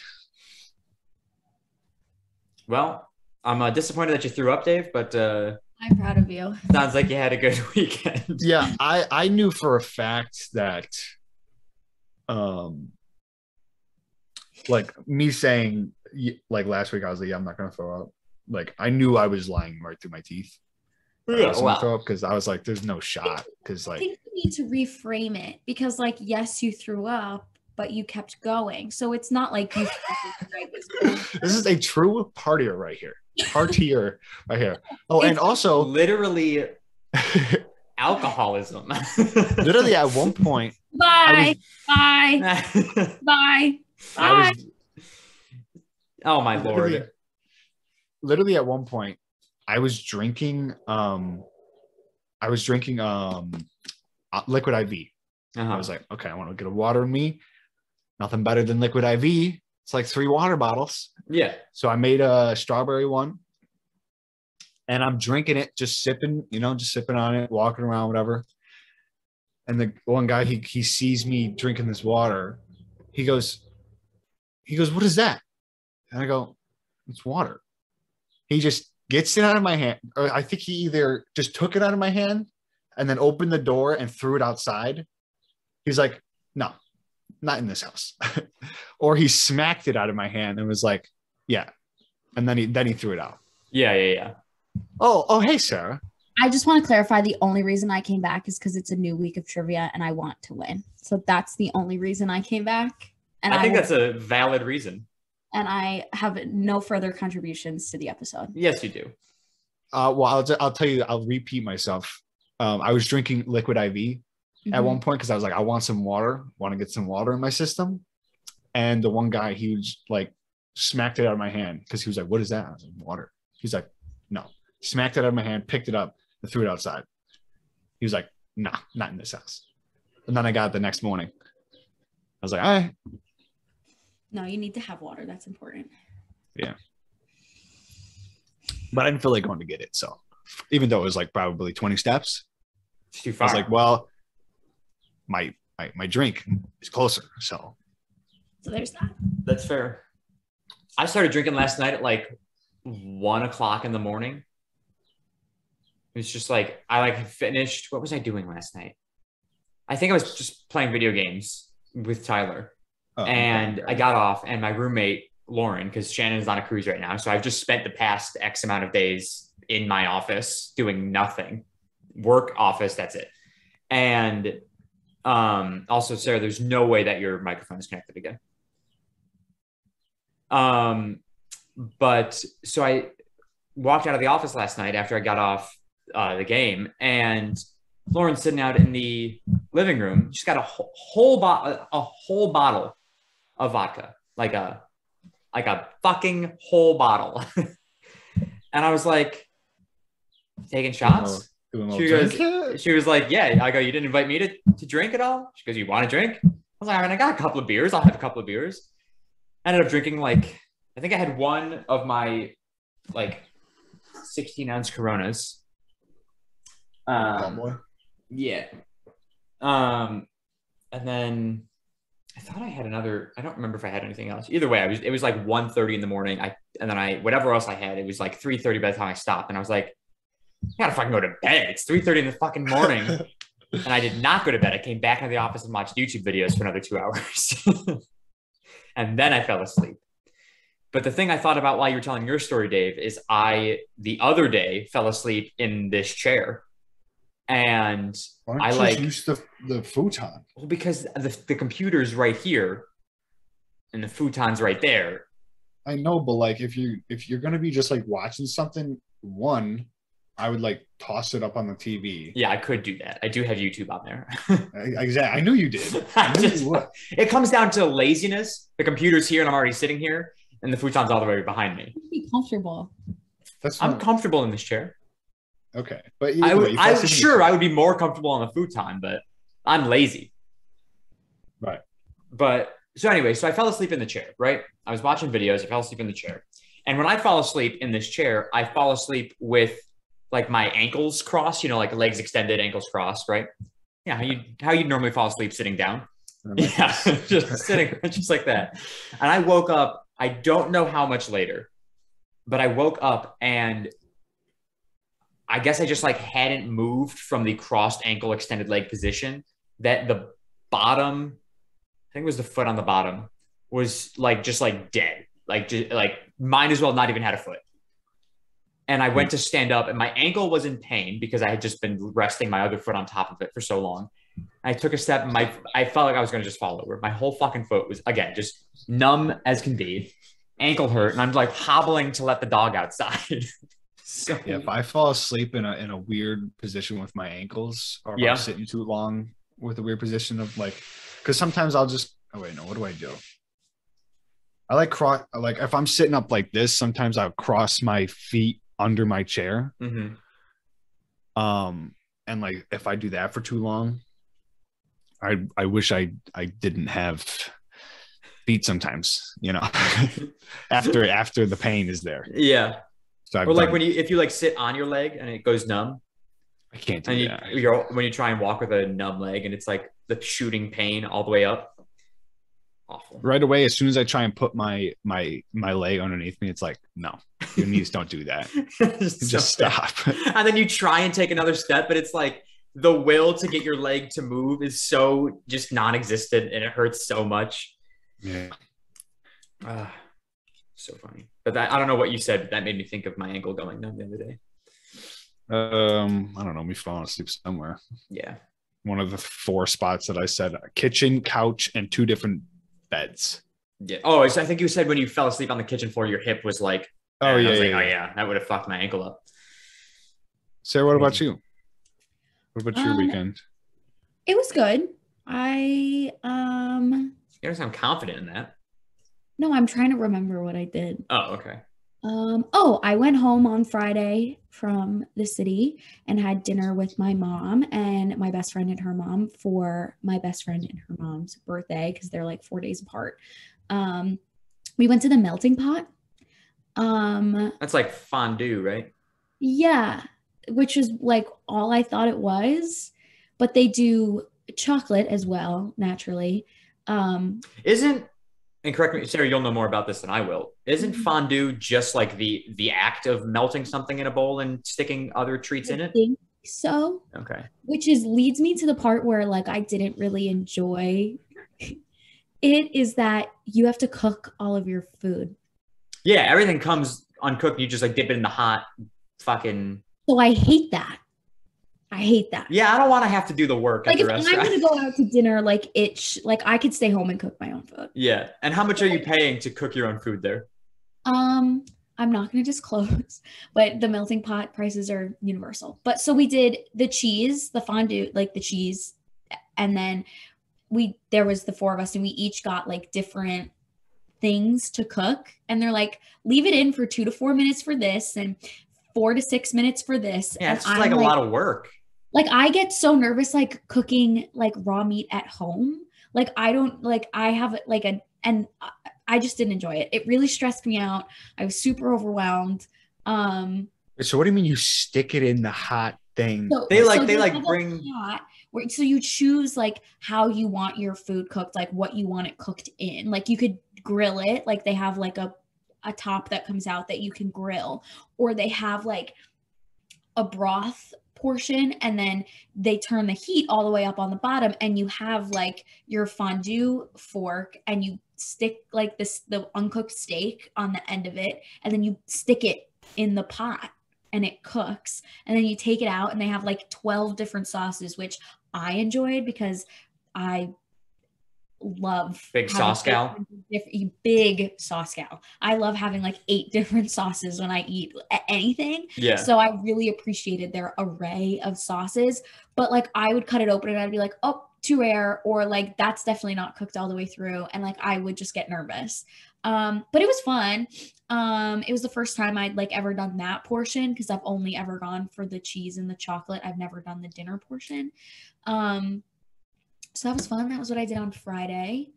Well, I'm uh, disappointed that you threw up, Dave, but uh, I'm proud of you. sounds like you had a good weekend. yeah i i knew for a fact that um like me saying like last week i was like yeah i'm not gonna throw up like i knew i was lying right through my teeth I Yeah, was gonna throw up because i was like there's no shot because I like think you need to reframe it because, like, yes, you threw up, but you kept going. So it's not like you. this is a true partier right here partier right here oh and also literally alcoholism. literally at one point bye, bye, bye, bye. was oh my literally, lord. literally at one point i was drinking um i was drinking um uh, liquid iv i Uh-huh. was like okay i want to get a water in me nothing better than liquid iv it's like three water bottles yeah. so i made a strawberry one and i'm drinking it just sipping you know just sipping on it walking around whatever. And the one guy he, he sees me drinking this water. He goes he goes what is that? And i go it's water. He just gets it out of my hand or i think he either just took it out of my hand and then opened the door and threw it outside. He's like no not in this house or he smacked it out of my hand and was like yeah and then he then he threw it out Yeah, yeah, yeah. oh oh hey sara I just want to clarify the only reason I came back is because it's a new week of trivia and I want to win. So that's the only reason I came back. And I think will- that's a valid reason. and I have no further contributions to the episode. Yes, you do. uh well i'll, I'll tell you i'll repeat myself um i was drinking liquid iv at Mhm. one point because I was like, I want some water, want to get some water in my system. And the one guy, he was like, smacked it out of my hand because he was like, What is that? I was like, Water. He's like, No. Smacked it out of my hand, picked it up, and threw it outside. He was like, Nah, not in this house. And then I got it the next morning. I was like, All right. No, you need to have water. That's important. Yeah. But I didn't feel like going to get it. So even though it was like probably 20 steps, It's too I far. was like, Well, my my, my drink is closer. So So there's that. That's fair. I started drinking last night at like one o'clock in the morning. It was just like I like finished. What was I doing last night? I think I was just playing video games with Tyler, uh, and I got off, and my roommate Lauren, because Shannon's on a cruise right now, so I've just spent the past X amount of days in my office doing nothing, work office. That's it, and um, also Sara, there's no way that your microphone is connected again. Um, but so I walked out of the office last night after I got off uh, the game, and Lauren's sitting out in the living room. She's got a whole, whole bottle, a whole bottle of vodka, like a like a fucking whole bottle. and I was like, taking shots. She goes, drink. she was like, yeah. I go, you didn't invite me to, to drink at all? She goes, you want to drink? I was like, I mean, I got a couple of beers. I'll have a couple of beers. I ended up drinking like, I think I had one of my like 16 ounce Coronas. Um, yeah. Um, and then I thought I had another. I don't remember if I had anything else. Either way, I was. It was like 1.30 in the morning. I and then I whatever else I had. It was like 3.30 by the time I stopped, and I was like, I gotta fucking go to bed. It's 3.30 in the fucking morning, and I did not go to bed. I came back into the office and watched YouTube videos for another two hours, and then I fell asleep. But the thing I thought about while you were telling your story, Dave, is I the other day fell asleep in this chair, and Why don't I you like- just use the the futon? well, because the the computer's right here, and the futon's right there. I know, but like if you if you're gonna be just like watching something, one, I would like toss it up on the TV. Yeah, I could do that. I do have YouTube on there. Exactly. I knew you did. I knew Just- you it comes down to laziness. The computer's here, and I'm already sitting here, and the futon's all the way behind me. Be comfortable. That's I'm not, comfortable in this chair. okay. But I either way, I fall asleep in the sure chair. I would be more comfortable on the futon, but I'm lazy. Right. But so anyway, so I fell asleep in the chair. Right. I was watching videos. I fell asleep in the chair, and when I fall asleep in this chair, I fall asleep with like my ankles crossed. You know, like legs extended, ankles crossed. Right. Yeah. How you how you'd normally fall asleep sitting down. Yeah, just sitting just like that. And I woke up, I don't know how much later, but I woke up and I guess I just like hadn't moved from the crossed ankle extended leg position that the bottom, I think it was the foot on the bottom, was like just like dead. Like just like might as well not even had a foot. And I went hmm. to stand up and my ankle was in pain because I had just been resting my other foot on top of it for so long. I took a step and my I felt like I was gonna just fall over. My whole fucking foot was again just numb as can be, ankle hurt, and I'm like hobbling to let the dog outside. so Yeah, if I fall asleep in a in a weird position with my ankles, or Yeah. I'm sitting too long with a weird position of like, because sometimes I'll just oh wait no, what do I do? I like cross like if I'm sitting up like this, sometimes I'll cross my feet under my chair. Mhm. Um, and like if I do that for too long, I I wish I I didn't have feet sometimes, you know, after after the pain is there. yeah. So I've Or like done- when you if you like sit on your leg and it goes numb, I can't do and you that. you're when you try and walk with a numb leg and it's like the shooting pain all the way up. Awful. right away as soon as i try and put my my my leg underneath me it's like no your knees don't do that just, just so stop and then you try and take another step, but it's like the will to get your leg to move is so just non-existent and it hurts so much. yeah Ah, so funny. But that, I don't know what you said, but that made me think of my ankle going numb the other day. um i don't know me falling asleep somewhere Yeah. one of the four spots that i said kitchen couch and two different beds Yeah. Oh, so I think you said when you fell asleep on the kitchen floor, your hip was like, oh and I yeah, was yeah, like, yeah. oh yeah, that would have fucked my ankle up. sara what about you what about your Um, weekend It was good. I um You don't sound confident in that. no, I'm trying to remember what I did. Oh, okay. Um, oh, I went home on Friday from the city and had dinner with my mom and my best friend and her mom for my best friend and her mom's birthday because they're like four days apart. Um, we went to the melting pot. Um, That's like fondue, right? yeah, which is like all I thought it was, but they do chocolate as well, naturally. Um, Isn't and correct me, Sara, you'll know more about this than I will. Isn't Mhm. fondue just like the the act of melting something in a bowl and sticking other treats in I it? think so. Okay. which is leads me to the part where like I didn't really enjoy it is that you have to cook all of your food. Yeah, everything comes uncooked. You just like dip it in the hot fucking. So I hate that. I hate that. Yeah, I don't want to have to do the work Like if I'm gonna go out to dinner, like it, sh- like I could stay home and cook my own food. yeah, and how much are you paying to cook your own food there? Um, I'm not gonna disclose, but the melting pot prices are universal. But so we did the cheese, the fondue, like the cheese, and then we there was the four of us, and we each got like different things to cook, and they're like, leave it in for two to four minutes for this, and four to six minutes for this. Yeah, it's just I'm like a lot of work. Like I get so nervous like cooking like raw meat at home. Like I don't like I have like a and I- I just didn't enjoy it. It really stressed me out. I was super overwhelmed. Um so what do you mean you stick it in the hot thing so, They, like- so they, like, bring- pot where, so you choose like how you want your food cooked, like what you want it cooked in. Like you could grill it, like they have like a a top that comes out that you can grill, or they have like a broth portion and then they turn the heat all the way up on the bottom and you have like your fondue fork and you stick like this the uncooked steak on the end of it and then you stick it in the pot and it cooks and then you take it out and they have like 12 different sauces which i enjoyed because i love Big sauce gal? big sauce gal i love having like eight different sauces when i eat anything Yeah. so I really appreciated their array of sauces. But like I would cut it open and I'd be like, oh, too rare, or like that's definitely not cooked all the way through. And like I would just get nervous. Um, but it was fun. Um, it was the first time I'd like ever done that portion because I've only ever gone for the cheese and the chocolate. I've never done the dinner portion. Um, so that was fun. That was what I did on Friday.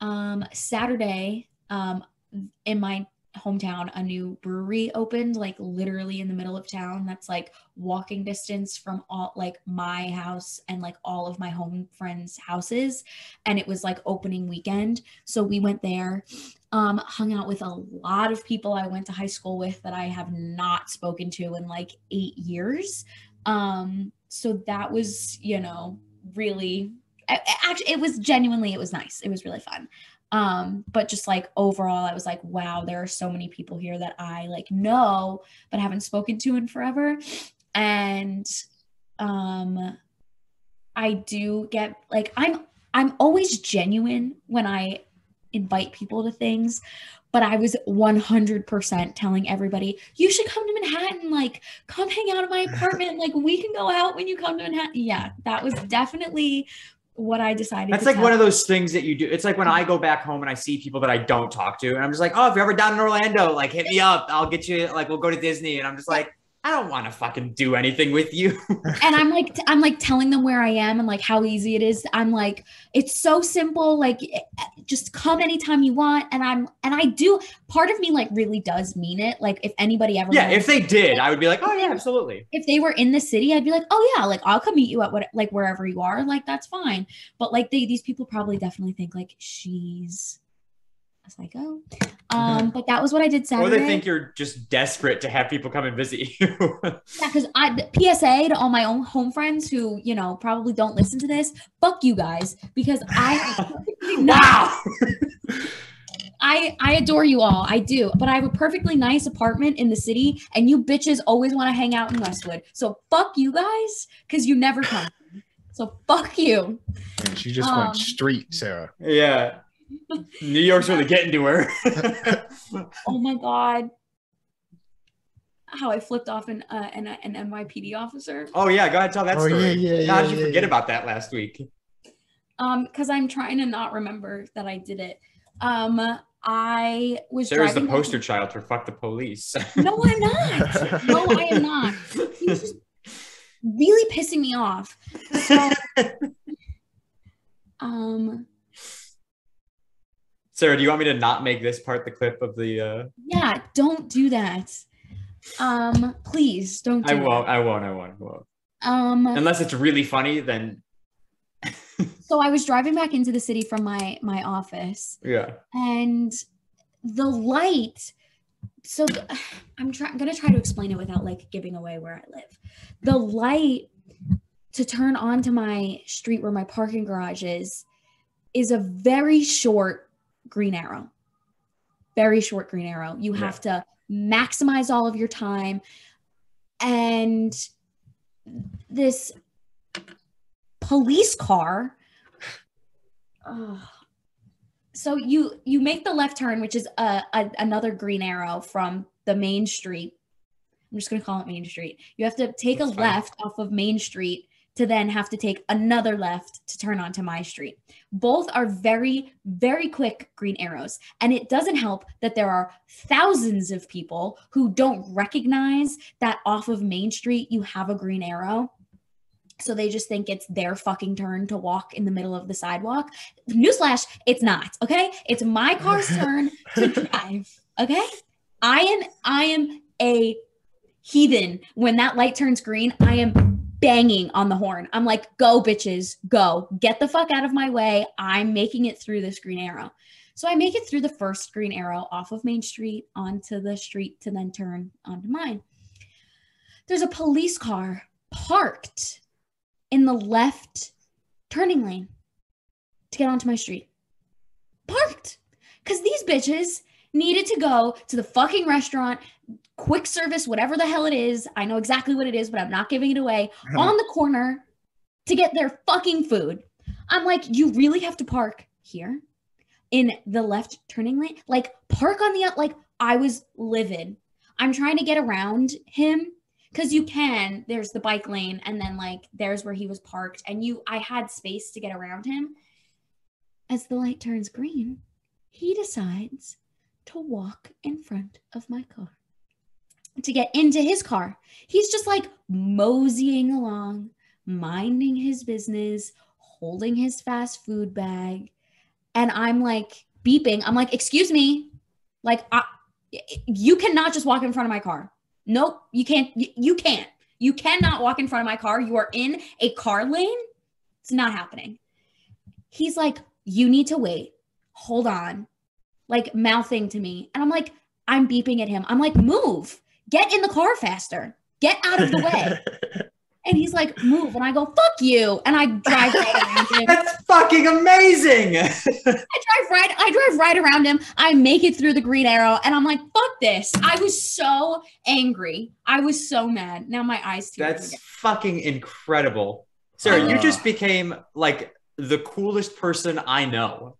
Um, Saturday, um, in my hometown a new brewery opened like literally in the middle of town that's like walking distance from all like my house and like all of my home friends houses and it was like opening weekend so we went there um hung out with a lot of people i went to high school with that i have not spoken to in like 8 years um so that was you know really actually it was genuinely it was nice. It was really fun. Um but just like overall i was like wow there are so many people here that i like know but haven't spoken to in forever. And um i do get like i'm i'm always genuine when i invite people to things but i was 100% telling everybody you should come to manhattan like come hang out at my apartment like we can go out when you come to manhattan. Yeah that was definitely what i decided That's like one of those things that you do. It's like when I go back home and I see people that I don't talk to, and I'm just like, oh, if you're ever down in Orlando, like hit me up. I'll get you. Like we'll go to Disney, and I'm just like, I don't want to fucking do anything with you. and I'm like, I'm like telling them where I am and like how easy it is. I'm like, it's so simple. Like, eh, just come anytime you want. And I'm, and I do. Part of me like really does mean it. Like, if anybody ever, yeah, if they did, I would be like, oh yeah, absolutely. if they were in the city, I'd be like, oh yeah, like I'll come meet you at what, like wherever you are. Like that's fine. But like they, these people probably definitely think like she's a psycho. Um, but that was what I did Saturday. Or they think you're just desperate to have people come and visit you. Yeah, because I PSA to all my own home friends who you know probably don't listen to this. Fuck you guys because I wow. I I adore you all. I do, but I have a perfectly nice apartment in the city, and you bitches always want to hang out in Westwood. So fuck you guys because you never come. So fuck you. And she just Um, went street, Sara. Yeah. New York's really getting to her. Oh my god. How I flipped off an uh, an, an NYPD officer. oh yeah, go ahead tell that Oh, story. yeah, yeah, How did yeah, you yeah, forget yeah. about that last week? Um, because I'm trying to not remember that I did it. Um, I was Sara's the driving back- poster child for fuck the police. No, I'm not. No, I am not. He was just really pissing me off. So, um, Sara, do you want me to not make this part the clip of the uh yeah, don't do that. Um, please don't do I won't, I won't, I won't, I won't. Um, Unless it's really funny, then so I was driving back into the city from my my office, yeah. and the light. So I'm trying. gonna try to explain it without like giving away where I live. The light to turn onto my street where my parking garage is is a very short green arrow. Very short green arrow. You Yeah. have to maximize all of your time. And this police car. Ugh. so you you make the left turn, which is a, a a green arrow from the main street. I'm just gonna call it Main Street. You have to take That's a fine. left off of Main Street to then have to take another left to turn onto my street. Both are very, very quick green arrows. And it doesn't help that there are thousands of people who don't recognize that off of Main Street you have a green arrow. So they just think it's their fucking turn to walk in the middle of the sidewalk. Newsflash, it's not, okay? It's my car's turn to drive, okay? I am I am a heathen. When that light turns green, I am banging on the horn. I'm like, go bitches, go. Get the fuck out of my way. I'm making it through this green arrow. So I make it through the first green arrow off of Main Street onto the street to then turn onto mine. There's a police car parked in the left turning lane to get onto my street. Parked. Because these bitches needed to go to the fucking restaurant, quick service, whatever the hell it is. I know exactly what it is, but I'm not giving it away. Uh-huh. on the corner to get their fucking food. I'm like, you really have to park here in the left turning lane? Like, park on the, like, I was livid. I'm trying to get around him because you can. There's the bike lane, and then, like, there's where he was parked, and you, I had space to get around him. As the light turns green, he decides to walk in front of my car to get into his car. He's just like moseying along, minding his business, holding his fast food bag. And I'm like beeping. I'm like, excuse me. Like, I, you cannot just walk in front of my car. Nope, you can't. You, you can't. You cannot walk in front of my car. You are in a car lane. It's not happening. He's like, you need to wait. Hold on. Like mouthing to me. And I'm like, I'm beeping at him. I'm like, move. Get in the car faster. Get out of the way. And he's like, move. And I go, fuck you. And I drive right around him. That's fucking amazing. I drive right, I drive right around him. I make it through the green arrow. And I'm like, fuck this. I was so angry. I was so mad. Now my eyes tear That's again. fucking incredible. Sara, you Uh. just became like the coolest person I know.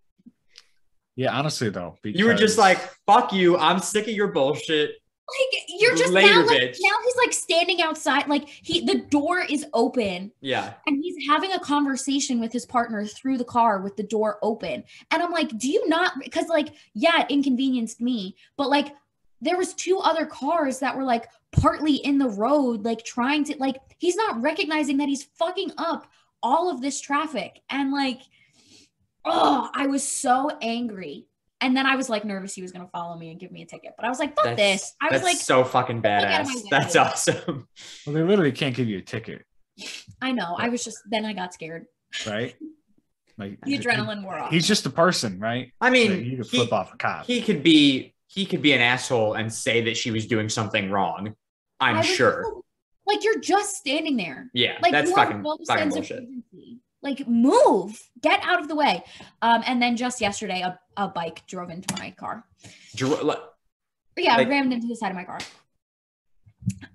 Yeah, honestly though, You were just like, fuck you. I'm sick of your bullshit. Like you're just Later, now like bitch. now he's like standing outside like he the door is open Yeah. and he's having a conversation with his partner through the car with the door open and i'm like do you not because like yeah it inconvenienced me but like there was two other cars that were like partly in the road like trying to like he's not recognizing that he's fucking up all of this traffic and like oh i was so angry and then i was like nervous he was going to follow me and give me a ticket but i was like fuck That's, this i was like so fucking out of my badass. That's awesome. well, they literally can't give you a ticket, i know i was just then i got scared right? Like the adrenaline wore off He's just a person, right? I mean, Like, you could he- flip off a cop. he could be he could be an asshole and say that she was doing something wrong. I I'm was just sure. like, like you're just standing there Yeah, like that's fucking fucking sense of bullshit. Like move. Get out of the way. Um and then just yesterday a, a bike drove into my car. Dr- like, But yeah Like- rammed into the side of my car.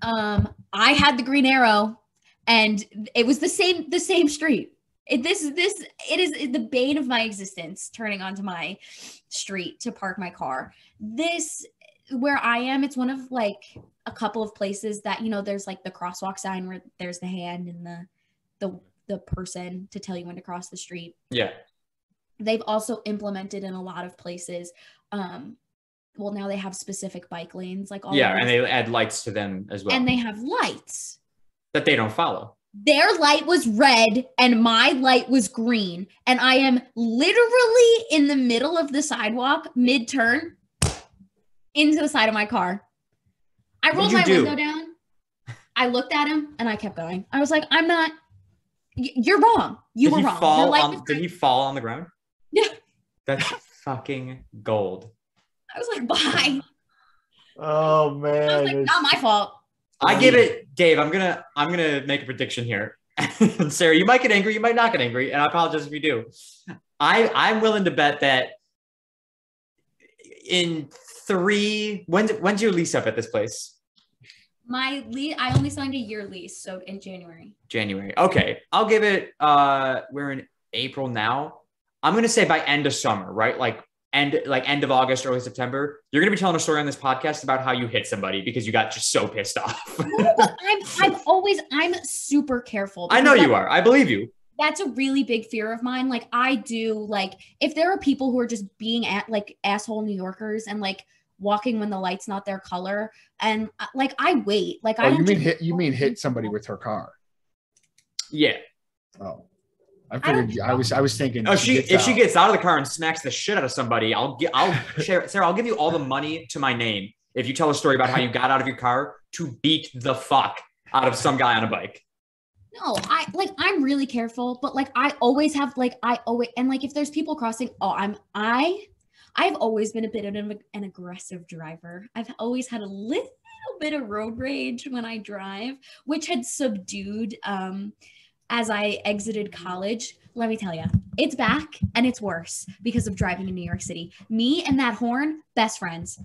Um i had the green arrow and it was the same the same street. It, this this it is the bane of my existence turning onto my street to park my car. This where i am it's one of like a couple of places that you know there's like the crosswalk sign where there's the hand and the the the person to tell you when to cross the street Yeah. they've also implemented in a lot of places um well now they have specific bike lanes like all Yeah, and they add lights to them as well and they have lights that they don't follow. their light was red and my light was green and i am literally in the middle of the sidewalk mid turn into the side of my car i rolled my do? window down i looked at him and i kept going i was like i'm not you're wrong you did were he wrong Your fall on, did green. he fall on the ground? Yeah. That's fucking gold. i was like bye Oh i was man, like not my fault I give it, Dave. I'm gonna I'm gonna make a prediction here. Sara, you might get angry, you might not get angry, and I apologize if you do. I I'm willing to bet that in three when's when's your lease up at this place? My lease i only signed a year lease so in january January. Okay, I'll give it. Uh, we're in April now. I'm gonna say by end of summer, right? Like end like end of August, early September. You're gonna be telling a story on this podcast about how you hit somebody because you got just so pissed off. No, i'm i'm always i'm super careful I know you are. I believe you. that's a really big fear of mine. Like I do like if there are people who are just being at like asshole New Yorkers and like walking when the light's not their color and uh, like I wait. Like I Oh, don't you mean hit? You mean hit somebody with her car? Yeah. Oh, I I figured. I, was. I was thinking. Oh, she gets if she gets out of the car and smacks the shit out of somebody, I'll get I'll share Sara, I'll give you all the money to my name if you tell a story about how you got out of your car to beat the fuck out of some guy on a bike. No, I like I'm really careful, but like I always have like I always and like if there's people crossing, oh, I'm I I've always been a bit of an, an aggressive driver. I've always had a little bit of road rage when I drive, which had subdued um, as I exited college. Let me tell you, it's back and it's worse because of driving in New York City. Me and that horn, best friends,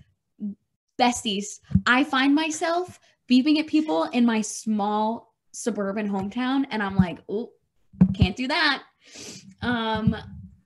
besties. I find myself beeping at people in my small suburban hometown, and I'm like, oh, can't do that. Um,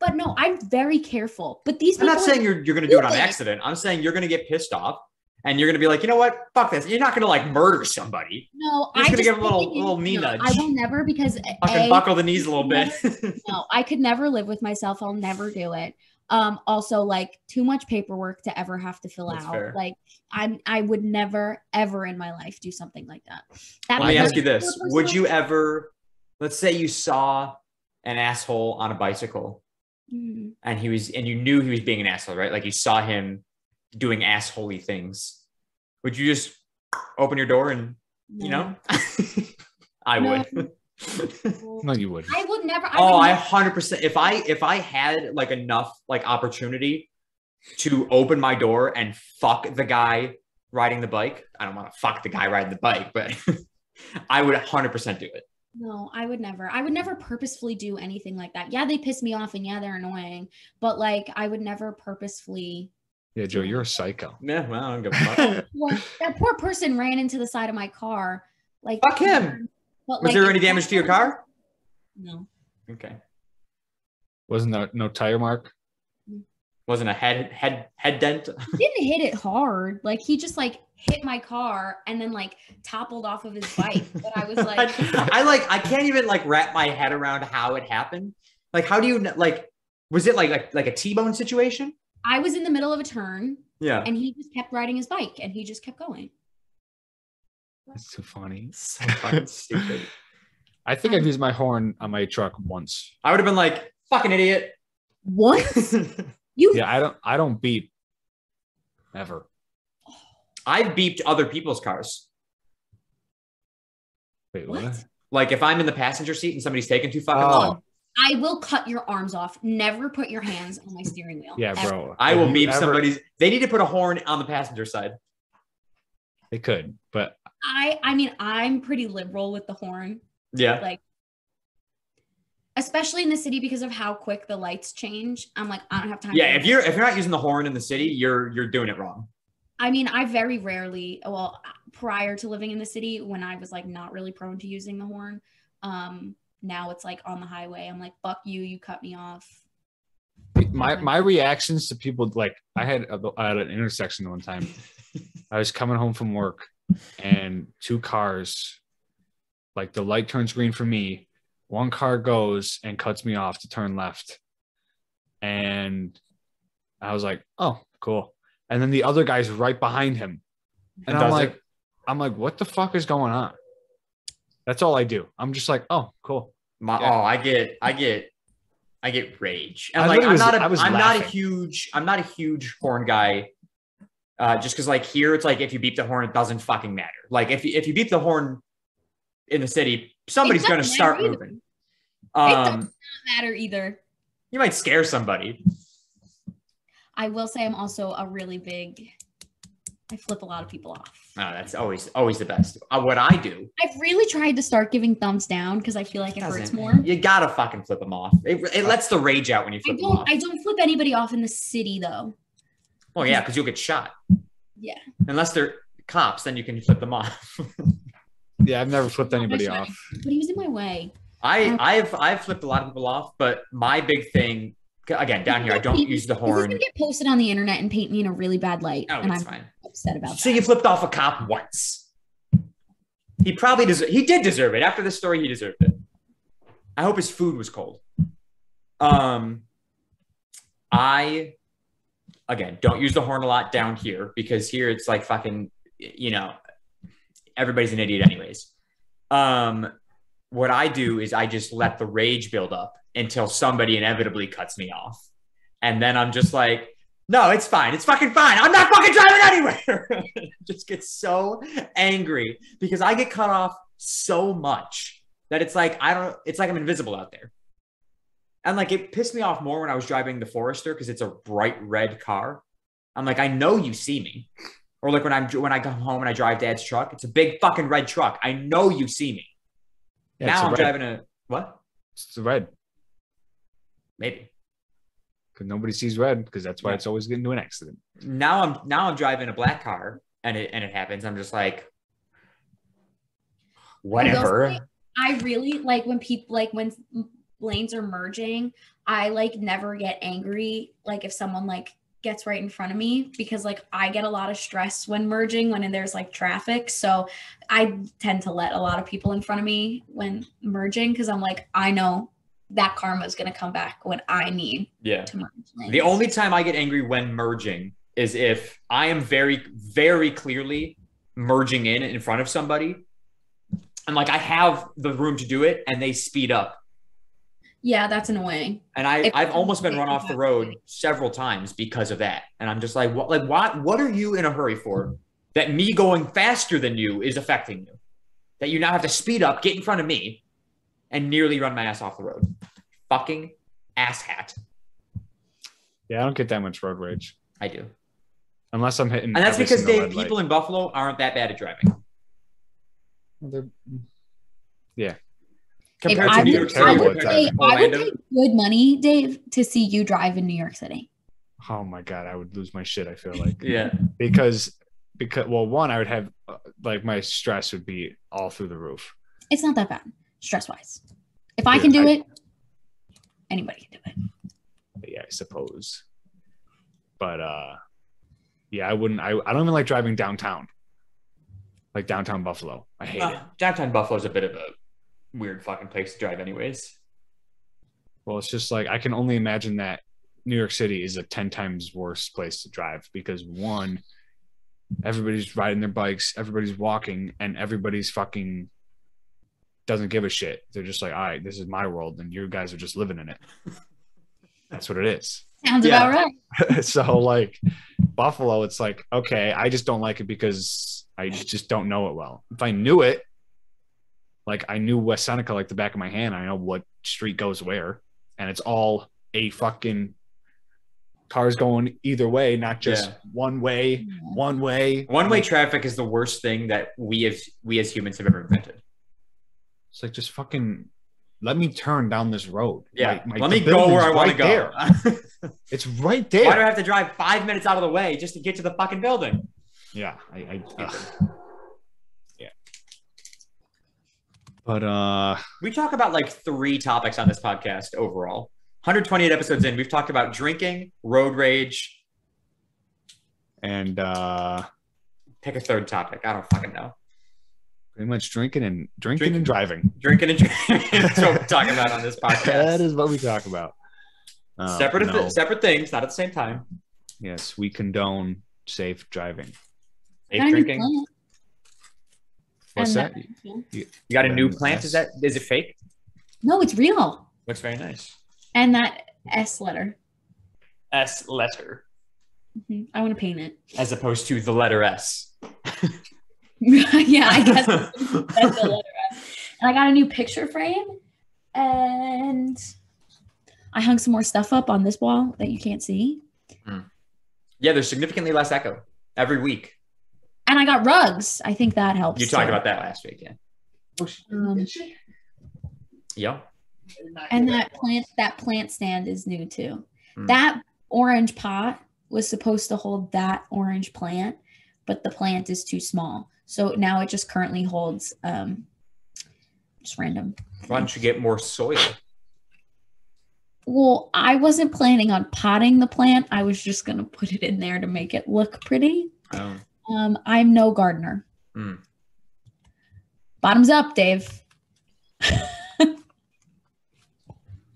but no, I'm very careful. But these I'm not saying you're you're gonna do it on accident. I'm saying you're gonna get pissed off and you're gonna be like, you know what? Fuck this. You're not gonna like murder somebody. No, You're I'm gonna just give a little- little knee no, nudge. I will never because Fucking A, buckle the knees a little bit. no, I could never live with myself. I'll never do it. Um, also like too much paperwork to ever have to fill That's out. fair. Like I'm I would never ever in my life do something like that. That Let me ask you this: Would you ever, let's say, you saw an asshole on a bicycle Mhm. and he was, and you knew he was being an asshole, right? Like you saw him doing assholey things. Would you just open your door and you know? I No. would. No. No, you wouldn't. I would never I oh, would I hundred percent. If I if I had like enough like opportunity to open my door and fuck the guy riding the bike, I don't want to fuck the guy riding the bike, but I would hundred percent do it. No, I would never. I would never purposefully do anything like that. Yeah, they piss me off and yeah, they're annoying, but like I would never purposefully. Yeah, Joe, you're a psycho. Yeah, well, I don't give a fuck. Well, that poor person ran into the side of my car. Like Fuck him. But, Was like, there any damage to your car? No. Okay. Wasn't there no tire mark? Wasn't a head head head dent. He didn't hit it hard. Like he just like hit my car and then like toppled off of his bike. But I was like, I like I can't even like wrap my head around how it happened. Like, how do you kn- like? Was it like like like a T-bone situation? I was in the middle of a turn Yeah. and he just kept riding his bike and he just kept going. That's too funny. So fucking stupid. I think I've used my horn on my truck once. I would have been like, fucking idiot. What? You Yeah, I don't I don't beep ever. I've beeped other people's cars. Wait, What? what? Like if I'm in the passenger seat and somebody's taking too fucking Oh. long, I will cut your arms off. Never put your hands on my steering wheel. Yeah, Ever. bro. I Have will beep ever- somebody's. They need to put a horn on the passenger side. They could, but I I mean I'm pretty liberal with the horn. Yeah. Like especially in the city because of how quick the lights change. I'm like, I don't have time. Yeah. for If you're if you're not using the horn in the city, you're you're doing it wrong. I mean, I very rarely, well, prior to living in the city, when I was like not really prone to using the horn, um, now it's like on the highway. I'm like, fuck you, you cut me off. my my reactions to people like I had a, at an intersection one time. I was coming home from work and two cars, like the light turns green for me. One car goes and cuts me off to turn left. And I was like, oh, cool. And then the other guy's right behind him. And, And I'm like, it? I'm like, what the fuck is going on? That's all I do. I'm just like, oh, cool. My Yeah. oh, I get I get I get rage. And I like literally I'm was- not a I was I'm not a huge I'm not a huge horn guy. Uh, just because like here it's like if you beep the horn, it doesn't fucking matter. Like if you if you beep the horn in the city, somebody's gonna start matter either. moving. It Um, does not matter either. you might scare somebody. I will say I'm also a really big, I flip a lot of people off. Oh, that's always always the best. Uh, what I do I've really tried to start giving thumbs down because I feel like it hurts more. You gotta fucking flip them off. It, it lets the rage out when you flip them don't off. I don't flip anybody off in the city though. well, yeah, because you'll get shot. Yeah. Unless they're cops, then you can flip them off. Yeah, I've never flipped anybody That's off. But he was in my way. I I've I've flipped a lot of people off, but my big thing again down here, I don't use the This is gonna horn. get posted on the internet and paint me in a really bad light, Oh, and it's I'm fine. upset about So that. you flipped off a cop once. He probably deserved. He did deserve it. After this story, he deserved it. I hope his food was cold. Um, I again don't use the horn a lot down here because here it's like fucking, you know, everybody's an idiot anyways. Um, what I do is I just let the rage build up until somebody inevitably cuts me off, and then I'm just like, no, it's fine. It's fucking fine. I'm not fucking driving anywhere. just get so angry because I get cut off so much that it's like I don't. It's like I'm invisible out there. And like it pissed me off more when I was driving the Forester because it's a bright red car. I'm like, I know you see me. Or like when I'm when I come home and I drive dad's truck, it's a big fucking red truck. I know you see me. Yeah, now I'm red. driving a what? It's the red Maybe. because nobody sees red because that's why Yeah. it's always getting into an accident. Now I'm now I'm driving a black car and it and it happens. I'm just like whatever. say- I really like when people like when lanes are merging. I like never get angry like if someone like gets right in front of me because like I get a lot of stress when merging when there's like traffic. So I tend to let a lot of people in front of me when merging because I'm like I know that karma is gonna come back when I need Yeah. to merge. The only time I get angry when merging is if I am very, very clearly merging in in front of somebody. And like I have the room to do it and they speed up. Yeah, that's annoying. And I, If- I've almost been run off the road several times because of that. And I'm just like, what like what what are you in a hurry for? That me going faster than you is affecting you. That you now have to speed up, get in front of me, and nearly run my ass off the road. Fucking asshat. Yeah, I don't get that much road rage I do. unless I'm hitting. And that's because single they light. people in Buffalo aren't that bad at driving. They're- If Compared I to New would, York City, terrible would pay. I would pay good money, Dave, to see you drive in New York City. Oh my god, I would lose my shit. I feel like Yeah. because because well, one, I would have uh, like my stress would be all through the roof. It's not that bad, stress wise. If I can do I- it, anybody can do it. Yeah, I suppose. But uh, yeah, I wouldn't. I I don't even like driving downtown, like downtown Buffalo. I hate it. Uh, downtown Buffalo's a bit of a weird fucking place to drive, anyways. Well, it's just like I can only imagine that New York City is a 10 times worse place to drive because one, everybody's riding their bikes, everybody's walking, and everybody's fucking doesn't give a shit. They're just like, all right, this is my world, and you guys are just living in it. That's what it is. Sounds Yeah. about right. so, like, Buffalo, it's like, okay, I just don't like it because I just don't know it well. If I knew it, like I knew West Seneca like the back of my hand, I know what street goes where, and it's all a fucking cars going either way, not just Yeah. one way, one way. One way traffic is the worst thing that we as we as humans have ever invented. It's like just fucking let me turn down this road. Yeah. My- my- Let me go where I want right to go. There. It's right there. Why do I have to drive five minutes out of the way just to get to the fucking building? Yeah, I, I. yeah. But uh, We talk about like three topics on this podcast overall. 128 episodes in, we've talked about drinking, road rage. and uh, Pick a third topic. I don't fucking know. pretty much drinking and drinking Drinking. and driving. Drinking and drinking. That's what we're talking about on this podcast. that is what we talk about. Uh, separate, no. separate things, not at the same time. Yes, we condone safe driving. Safe Got a new drinking. Plant, What's and that? You got a new plant? S. Is that is it fake? No, it's real. Looks very nice. And that S letter. S letter Mhm. I want to paint it. as opposed to the letter S. yeah, I guess that's the letter S. And I got a new picture frame, and I hung some more stuff up on this wall that you can't see. Yeah, there's significantly less echo every week. And I got rugs. I think that helps. You talked too. about that last week, yeah. Um, Yep. and that plant that plant stand is new too. Hmm. That orange pot was supposed to hold that orange plant, but the plant is too small. So now it just currently holds um just random. Why don't you get more soil? Well, I wasn't planning on potting the plant. I was just gonna put it in there to make it look pretty. Um, Um, I'm no gardener. Hmm. Bottoms up, Dave.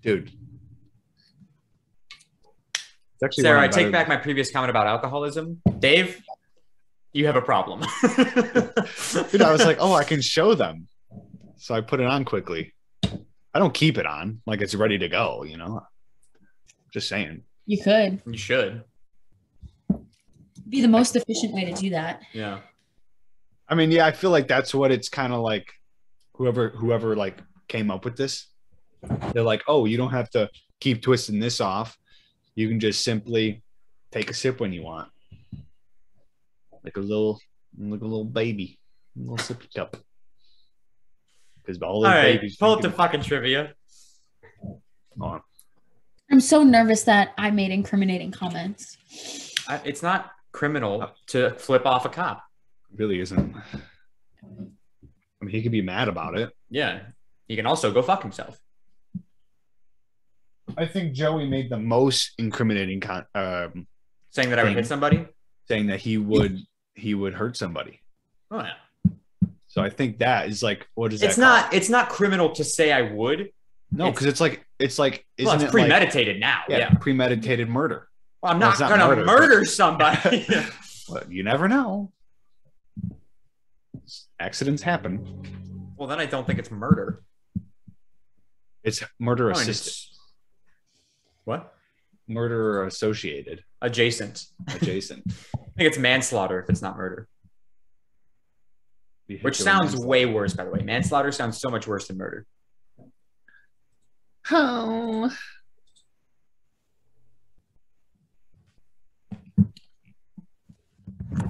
dude. It's actually Sara, I take better- back my previous comment about alcoholism. Dave, you have a problem. Dude, I was like, oh, I can show them. So I put it on quickly. I don't keep it on like it's ready to go, you know. Just saying. You could you should. Be the most efficient way to do that. Yeah. I mean, yeah, I feel like that's what it's kind of like. Whoever, whoever like came up with this, they're like, oh, you don't have to keep twisting this off. You can just simply take a sip when you want. like a little like a little baby, a little sippy cup. Because all All those right, babies. pull up the fucking trivia. Hold on. I'm so nervous that I made incriminating comments. I, it's not criminal to flip off a cop. really isn't. I mean, he could be mad about it. Yeah, he can also go fuck himself. I think Joey made the most incriminating con- um, Saying that I would hit somebody. saying that he would he would hurt somebody. Oh yeah. So I think that is like what is that? It's not. It's not criminal to say I would. no, because it's like it's like isn't Well, it's it premeditated now. Yeah. yeah, premeditated murder. Well, I'm not, it's not gonna murder, murder, but- somebody. Well, you never know. Accidents happen. well, then I don't think it's murder. It's murder Oh, assisted, it's- What? murder associated, Adjacent. adjacent. I think it's manslaughter if it's not murder. Which sounds way worse, by the way. Manslaughter sounds so much worse than murder. Oh.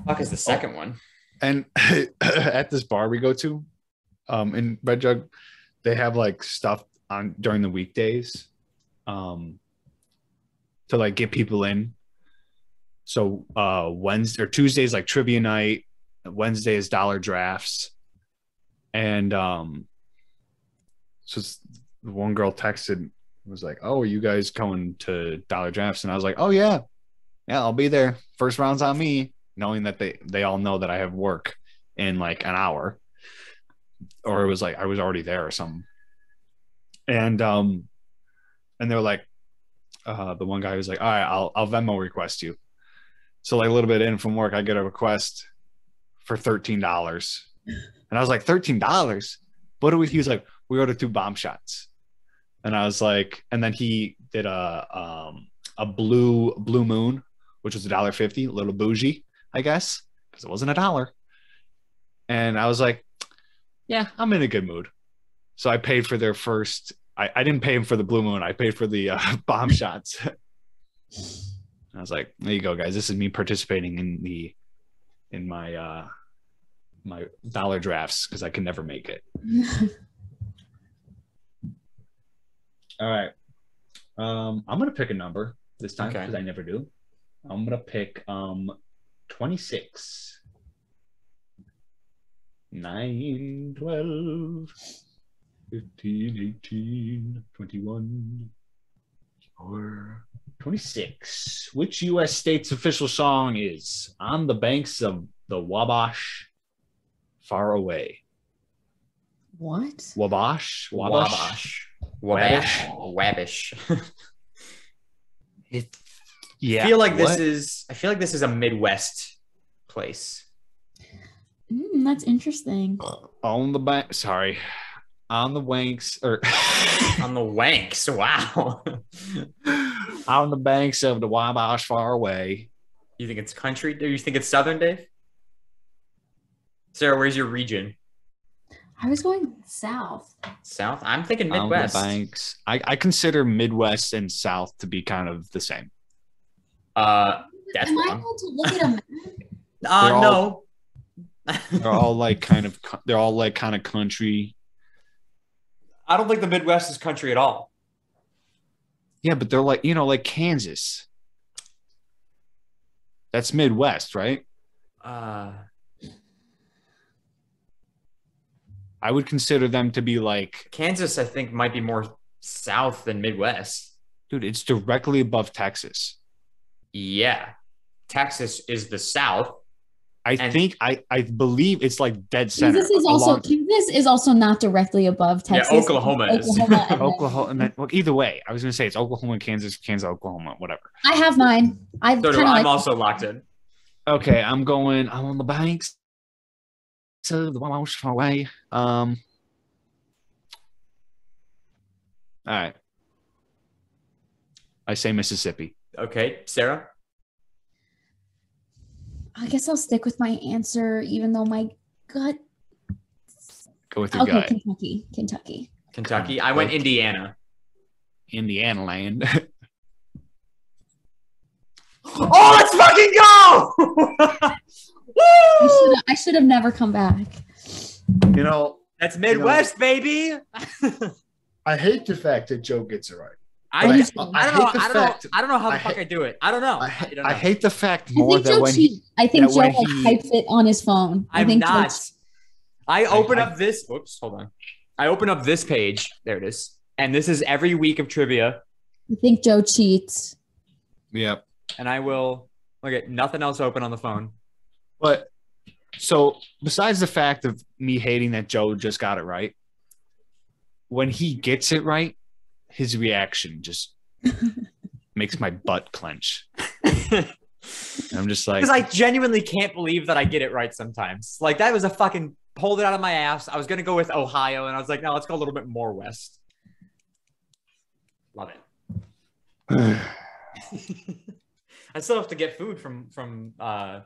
Fuck is the second one? And at this bar we go to, um, in Red Jug, they have like stuff on during the weekdays, um, to like get people in. So uh Wednesday or Tuesdays like trivia night, Wednesday is dollar drafts, and um, so it's- one girl texted was like, "Oh, are you guys going to dollar drafts?" And I was like, "Oh yeah, yeah, I'll be there. First round's on me." Knowing that they they all know that I have work in like an hour, or it was like I was already there or something. And um, and they're like, uh, the one guy was like, "All right, I'll I'll Venmo request you." So like a little bit in from work, I get a request for thirteen dollars, and I was like, thirteen dollars. What do we? He was like, we ordered two bomb shots, and I was like, and then he did a um a blue blue moon, which was a dollar fifty, a little bougie, I guess, because it wasn't a dollar. And I was like, yeah, I'm in a good mood. So I paid for their first. I, I didn't pay him for the blue moon. I paid for the uh, bomb shots. I was like, there you go, guys. This is me participating in the in my uh my dollar drafts because I can never make it. All right. Um, I'm gonna pick a number this time Okay. because I never do. I'm gonna pick um 26. 9, 12, 15, 18, 21, or 26. Which U.S. state's official song is On the Banks of the Wabash Far Away? what? Wabash? Wabash. Wabash. Wabash. It, yeah. I feel like what? this is. I feel like this is a Midwest place. Mm, that's interesting. on the bank. Sorry. On the banks or On the Wanks. Wow. on the banks of the Wabash Far Away. you think it's country? Do you think it's Southern, Dave? Sara, where's your region? I was going south. South. I'm thinking On the Midwest. banks. I, I consider Midwest and South to be kind of the same. Uh, that's Am I wrong. allowed to look at a map? Uh, They're no. They're all like kind of they're all like kind of country. I don't think the Midwest is country at all. Yeah, but they're like, you know, like Kansas. That's Midwest, right? Uh, I would consider them to be like, Kansas, I think, might be more south than Midwest. dude, it's directly above Texas. Yeah. Texas is the south. I And- think I I believe it's like dead center. Kansas is also along- Kansas is also not directly above Texas. Yeah, Oklahoma is. Oklahoma, and then- Oklahoma. And then, well, either way, I was gonna say it's Oklahoma, Kansas, Kansas, Oklahoma, whatever. I have mine. I So kind do of I. like. I'm also locked in. Okay, I'm going. I'm on the banks. So the one far away. Um. All right. I say Mississippi. Okay, Sara. I guess I'll stick with my answer, even though my gut. Go with your Okay, gut. Kentucky, Kentucky. Kentucky. I went Indiana. Indiana land. Oh, let's fucking go! I Woo! should I should have never come back. You know, That's Midwest, baby. I hate the fact that Joe gets it right. I, But I, he's- don't know. I don't know. I don't know how the I fuck hate- I do it. I don't know. I, I, don't I know. hate the fact I more think that Joe when he. I think Joe like, he- types it on his phone. I I'm think Joe not. I open I- up this. Oops, hold on. I open up this page. There it is. And this is every week of trivia. I think Joe cheats. Yep. And I will look at nothing else open on the phone. But so besides the fact of me hating that Joe just got it right, when he gets it right, his reaction just makes my butt clench. I'm just like, Because I genuinely can't believe that I get it right sometimes. Like that was a fucking pulled it out of my ass. I was gonna go with Ohio, and I was like, no, let's go a little bit more west. Love it. I still have to get food from from uh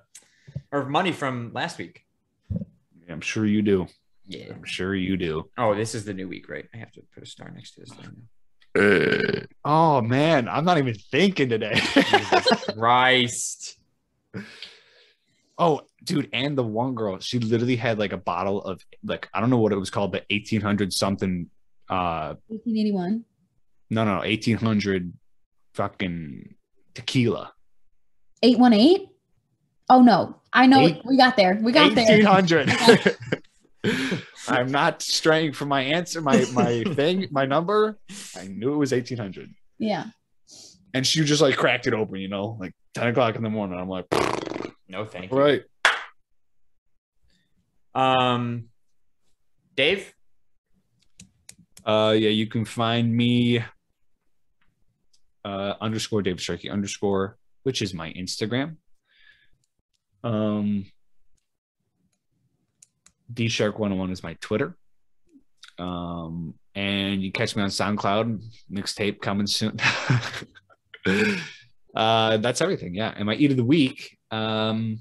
or money from last week. I'm sure you do. Yeah. I'm sure you do. Oh, this is the new week, right? I have to put a star next to this thing. Oh man, I'm not even thinking today. Jesus Christ. oh, dude, and the one girl, she literally had like a bottle of like I don't know what it was called, but 1800 something. Uh, 1881. no, no, 1800 fucking tequila. 818? Oh no. I know Eight- we got there. We got there. 1800. I'm not straying from my answer, my my thing, my number. I knew it was 1800. Yeah. And she just like cracked it open, you know, like 10 o'clock in the morning. I'm like, No, thank you. right. Um, Dave. Uh, yeah, you can find me uh, underscore David Sharkey underscore, which is my Instagram. Um, D Shark 101 is my Twitter. Um, and you catch me on SoundCloud, mixtape coming soon. uh, that's everything. Yeah. And my eat of the week. Um,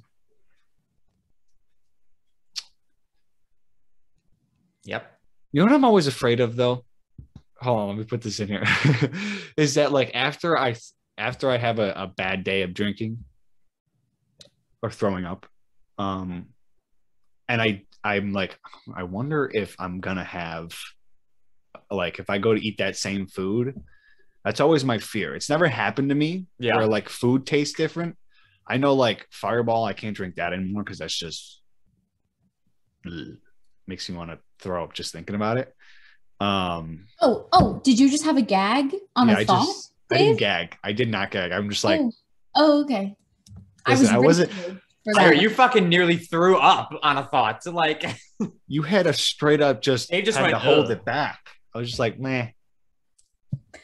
Yep. You know what I'm always afraid of though? Hold on, let me put this in here. is that like after I after I have a, a bad day of drinking or throwing up, um and I I'm like, I wonder if I'm gonna have like if I go to eat that same food. That's always my fear. It's never happened to me Yeah. where like food tastes different. I know like fireball, I can't drink that anymore because that's just Ugh. makes me want to throw up just thinking about it. Um, Oh, oh, did you just have a gag on yeah, a I thought? just I didn't gag. I did not gag. I'm just like, oh. oh, okay. Listen, I wasn't- riveted for Tyler, that. you fucking nearly threw up on a thought. So like, you had a straight up just, Dave just had to hold "Ugh." it back. I was just like, meh.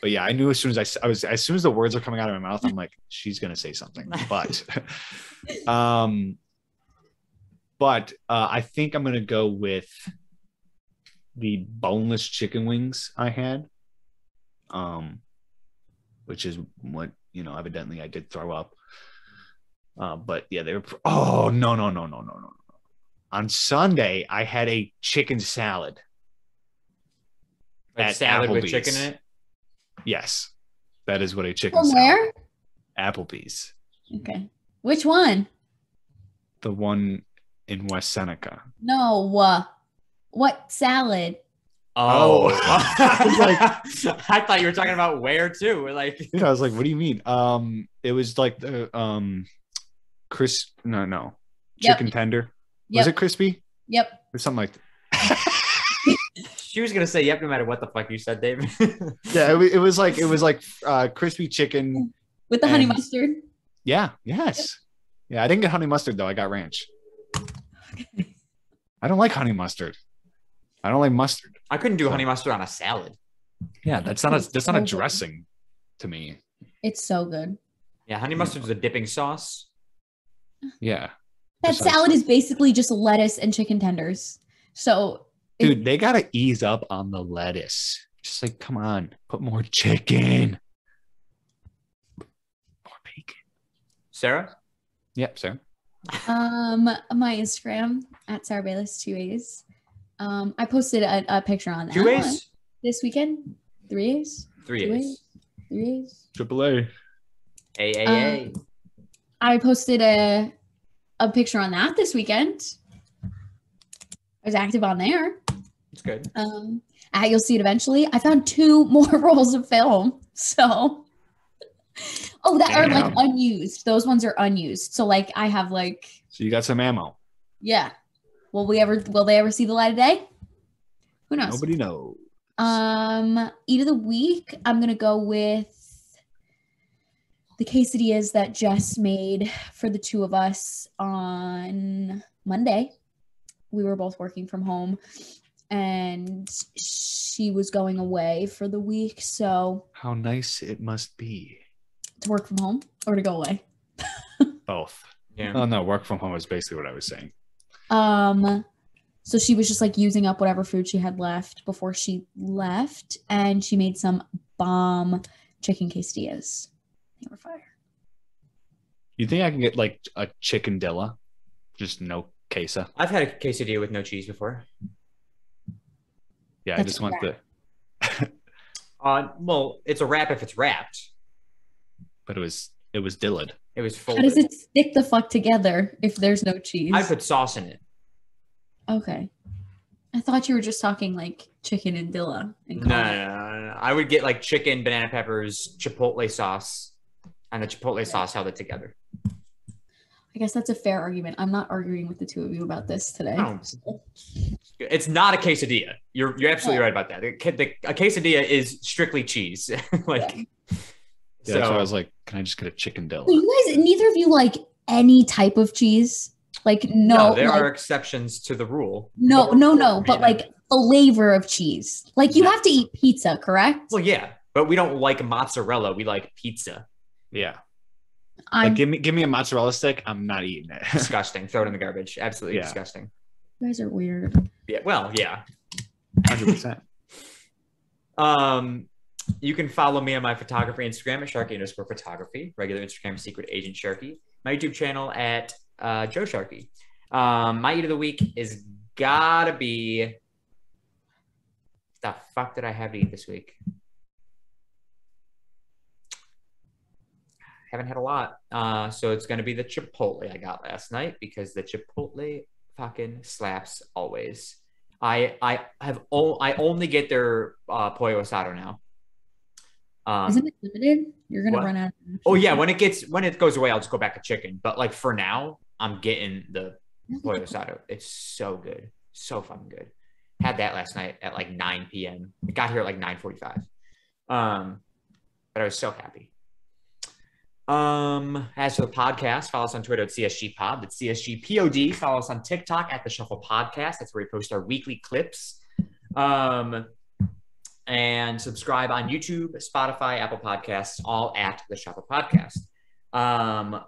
But yeah, I knew as soon as I was as soon as the words are coming out of my mouth, I'm like, she's gonna say something. But, um, but uh, I think I'm gonna go with the boneless chicken wings I had, um, which is what you know. Evidently, I did throw up. Uh, but yeah, they were. Oh no no no no no no no! On Sunday, I had a chicken salad. like At salad with chicken in it. Yes, that is what a chicken From salad. where? Applebee's, Okay. Which one? the one in West Seneca. No. Uh, what salad? Oh, Oh. I like, I thought you were talking about where too. Like, You know, I was like, "What do you mean?" Um, it was like the um, Chris. No, no, Yep. chicken tender. Yep. Was it crispy Yep. or something like? That? she was gonna say yep, no matter what the fuck you said, David. yeah, it, wa- it was like it was like uh, crispy chicken. With the honey mustard. Yeah. Yes. Yeah, I didn't get honey mustard though. I got ranch. I don't like honey mustard. I don't like mustard. I couldn't do honey mustard on a salad. Yeah, that's not a that's not a dressing to me. It's so good. Yeah, honey mustard is a dipping sauce. Yeah. That Just like- salad is basically just lettuce and chicken tenders. So it- Dude, they gotta ease up on the lettuce. Just like, come on, put more chicken. More bacon. Sara, Yep, Sara. Um, my Instagram at Sara Bayles two A's. Um, I posted a, a picture on that two one A's, this weekend. Three A's, three two A's, A's, three A's. Triple A. A A A. I posted a a picture on that this weekend. I was active on there. It's good. Um, you'll see it eventually. I found two more rolls of film. So, oh, that are like unused. Those ones are unused. So, like, I have like, So you got some ammo. yeah. Will we ever? Will they ever see the light of day? Who knows? Nobody knows. Um, eat of the week. I'm gonna go with the quesadillas that Jess made for the two of us on Monday. We were both working from home, and she was going away for the week, so How nice it must be. to work from home or to go away. Both. Yeah. Oh no, work from home is basically what I was saying. Um, so she was just like using up whatever food she had left before she left, and she made some bomb chicken quesadillas. They were fire. You think I can get like a chicken dilla? Just no queso. I've had a quesadilla with no cheese before. Yeah, I That's just want the Uh, well, it's a wrap if it's wrapped. but it was it was dilled. It was How does it stick the fuck together if there's no cheese? I put sauce in it. okay. I thought you were just talking like chicken and dilla. And No, no, no, no, no. I would get like chicken, banana peppers, chipotle sauce, and the chipotle sauce held it together. I guess that's a fair argument. I'm not arguing with the two of you about this today. No. It's not a quesadilla. You're you're absolutely right about that. The, the, a quesadilla is strictly cheese. like, Yeah, so so I was like, can I just get a chicken dilla? So you guys, neither of you like any type of cheese. Like no, no, there like, are exceptions to the rule. no, no, no. But Man, like flavor of cheese. Like you No. have to eat pizza, correct? well, yeah, but we don't like mozzarella. We like pizza. Yeah. I'm Like give me give me a mozzarella stick. I'm not eating it. Disgusting. Throw it in the garbage. Absolutely Yeah. disgusting. you guys are weird. Yeah. Well, yeah. Hundred percent. Um, you can follow me on my photography Instagram at Sharkey underscore photography, regular Instagram Secret Agent Sharkey, my YouTube channel at uh, Joe Sharkey. Um, my eat of the week is gotta be the fuck did I have to eat this week? Haven't had a lot. Uh, so it's gonna be the Chipotle I got last night because the Chipotle fucking slaps always. I I have o- I only get their uh, pollo asado now. Um, Isn't it limited? You're gonna what? run out. Of oh yeah, when it gets when it goes away, I'll just go back to chicken. But like for now, I'm getting the pollo asado. It's so good, so fucking good. Had that last night at like 9 p.m. It got here at like 9:45. Um, but I was so happy. Um, as for the podcast, follow us on Twitter at CSG Pod. That's CSG POD. Follow us on TikTok at the Shuffle Podcast. That's where we post our weekly clips. Um, and subscribe on YouTube, Spotify, Apple Podcasts, all at the Shuffle Podcast. Um,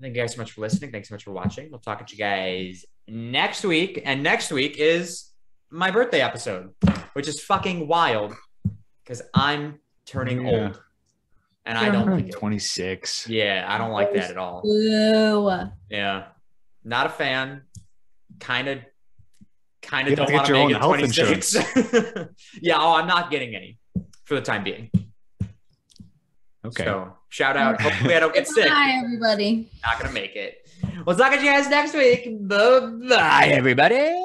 thank you guys so much for listening. Thanks so much for watching. We'll talk to you guys next week. And next week is my birthday episode, which is fucking wild because I'm turning Yeah. old. And I don't like it. Twenty six. Yeah, I don't like that at all. Boo. Yeah. Not a fan. Kind of kind of don't want to your make own it health 26. yeah, oh, I'm not getting any for the time being. Okay. So shout out. Hopefully I don't get sick. Bye, everybody. Not gonna make it. We'll talk to you guys next week. Bye bye, everybody.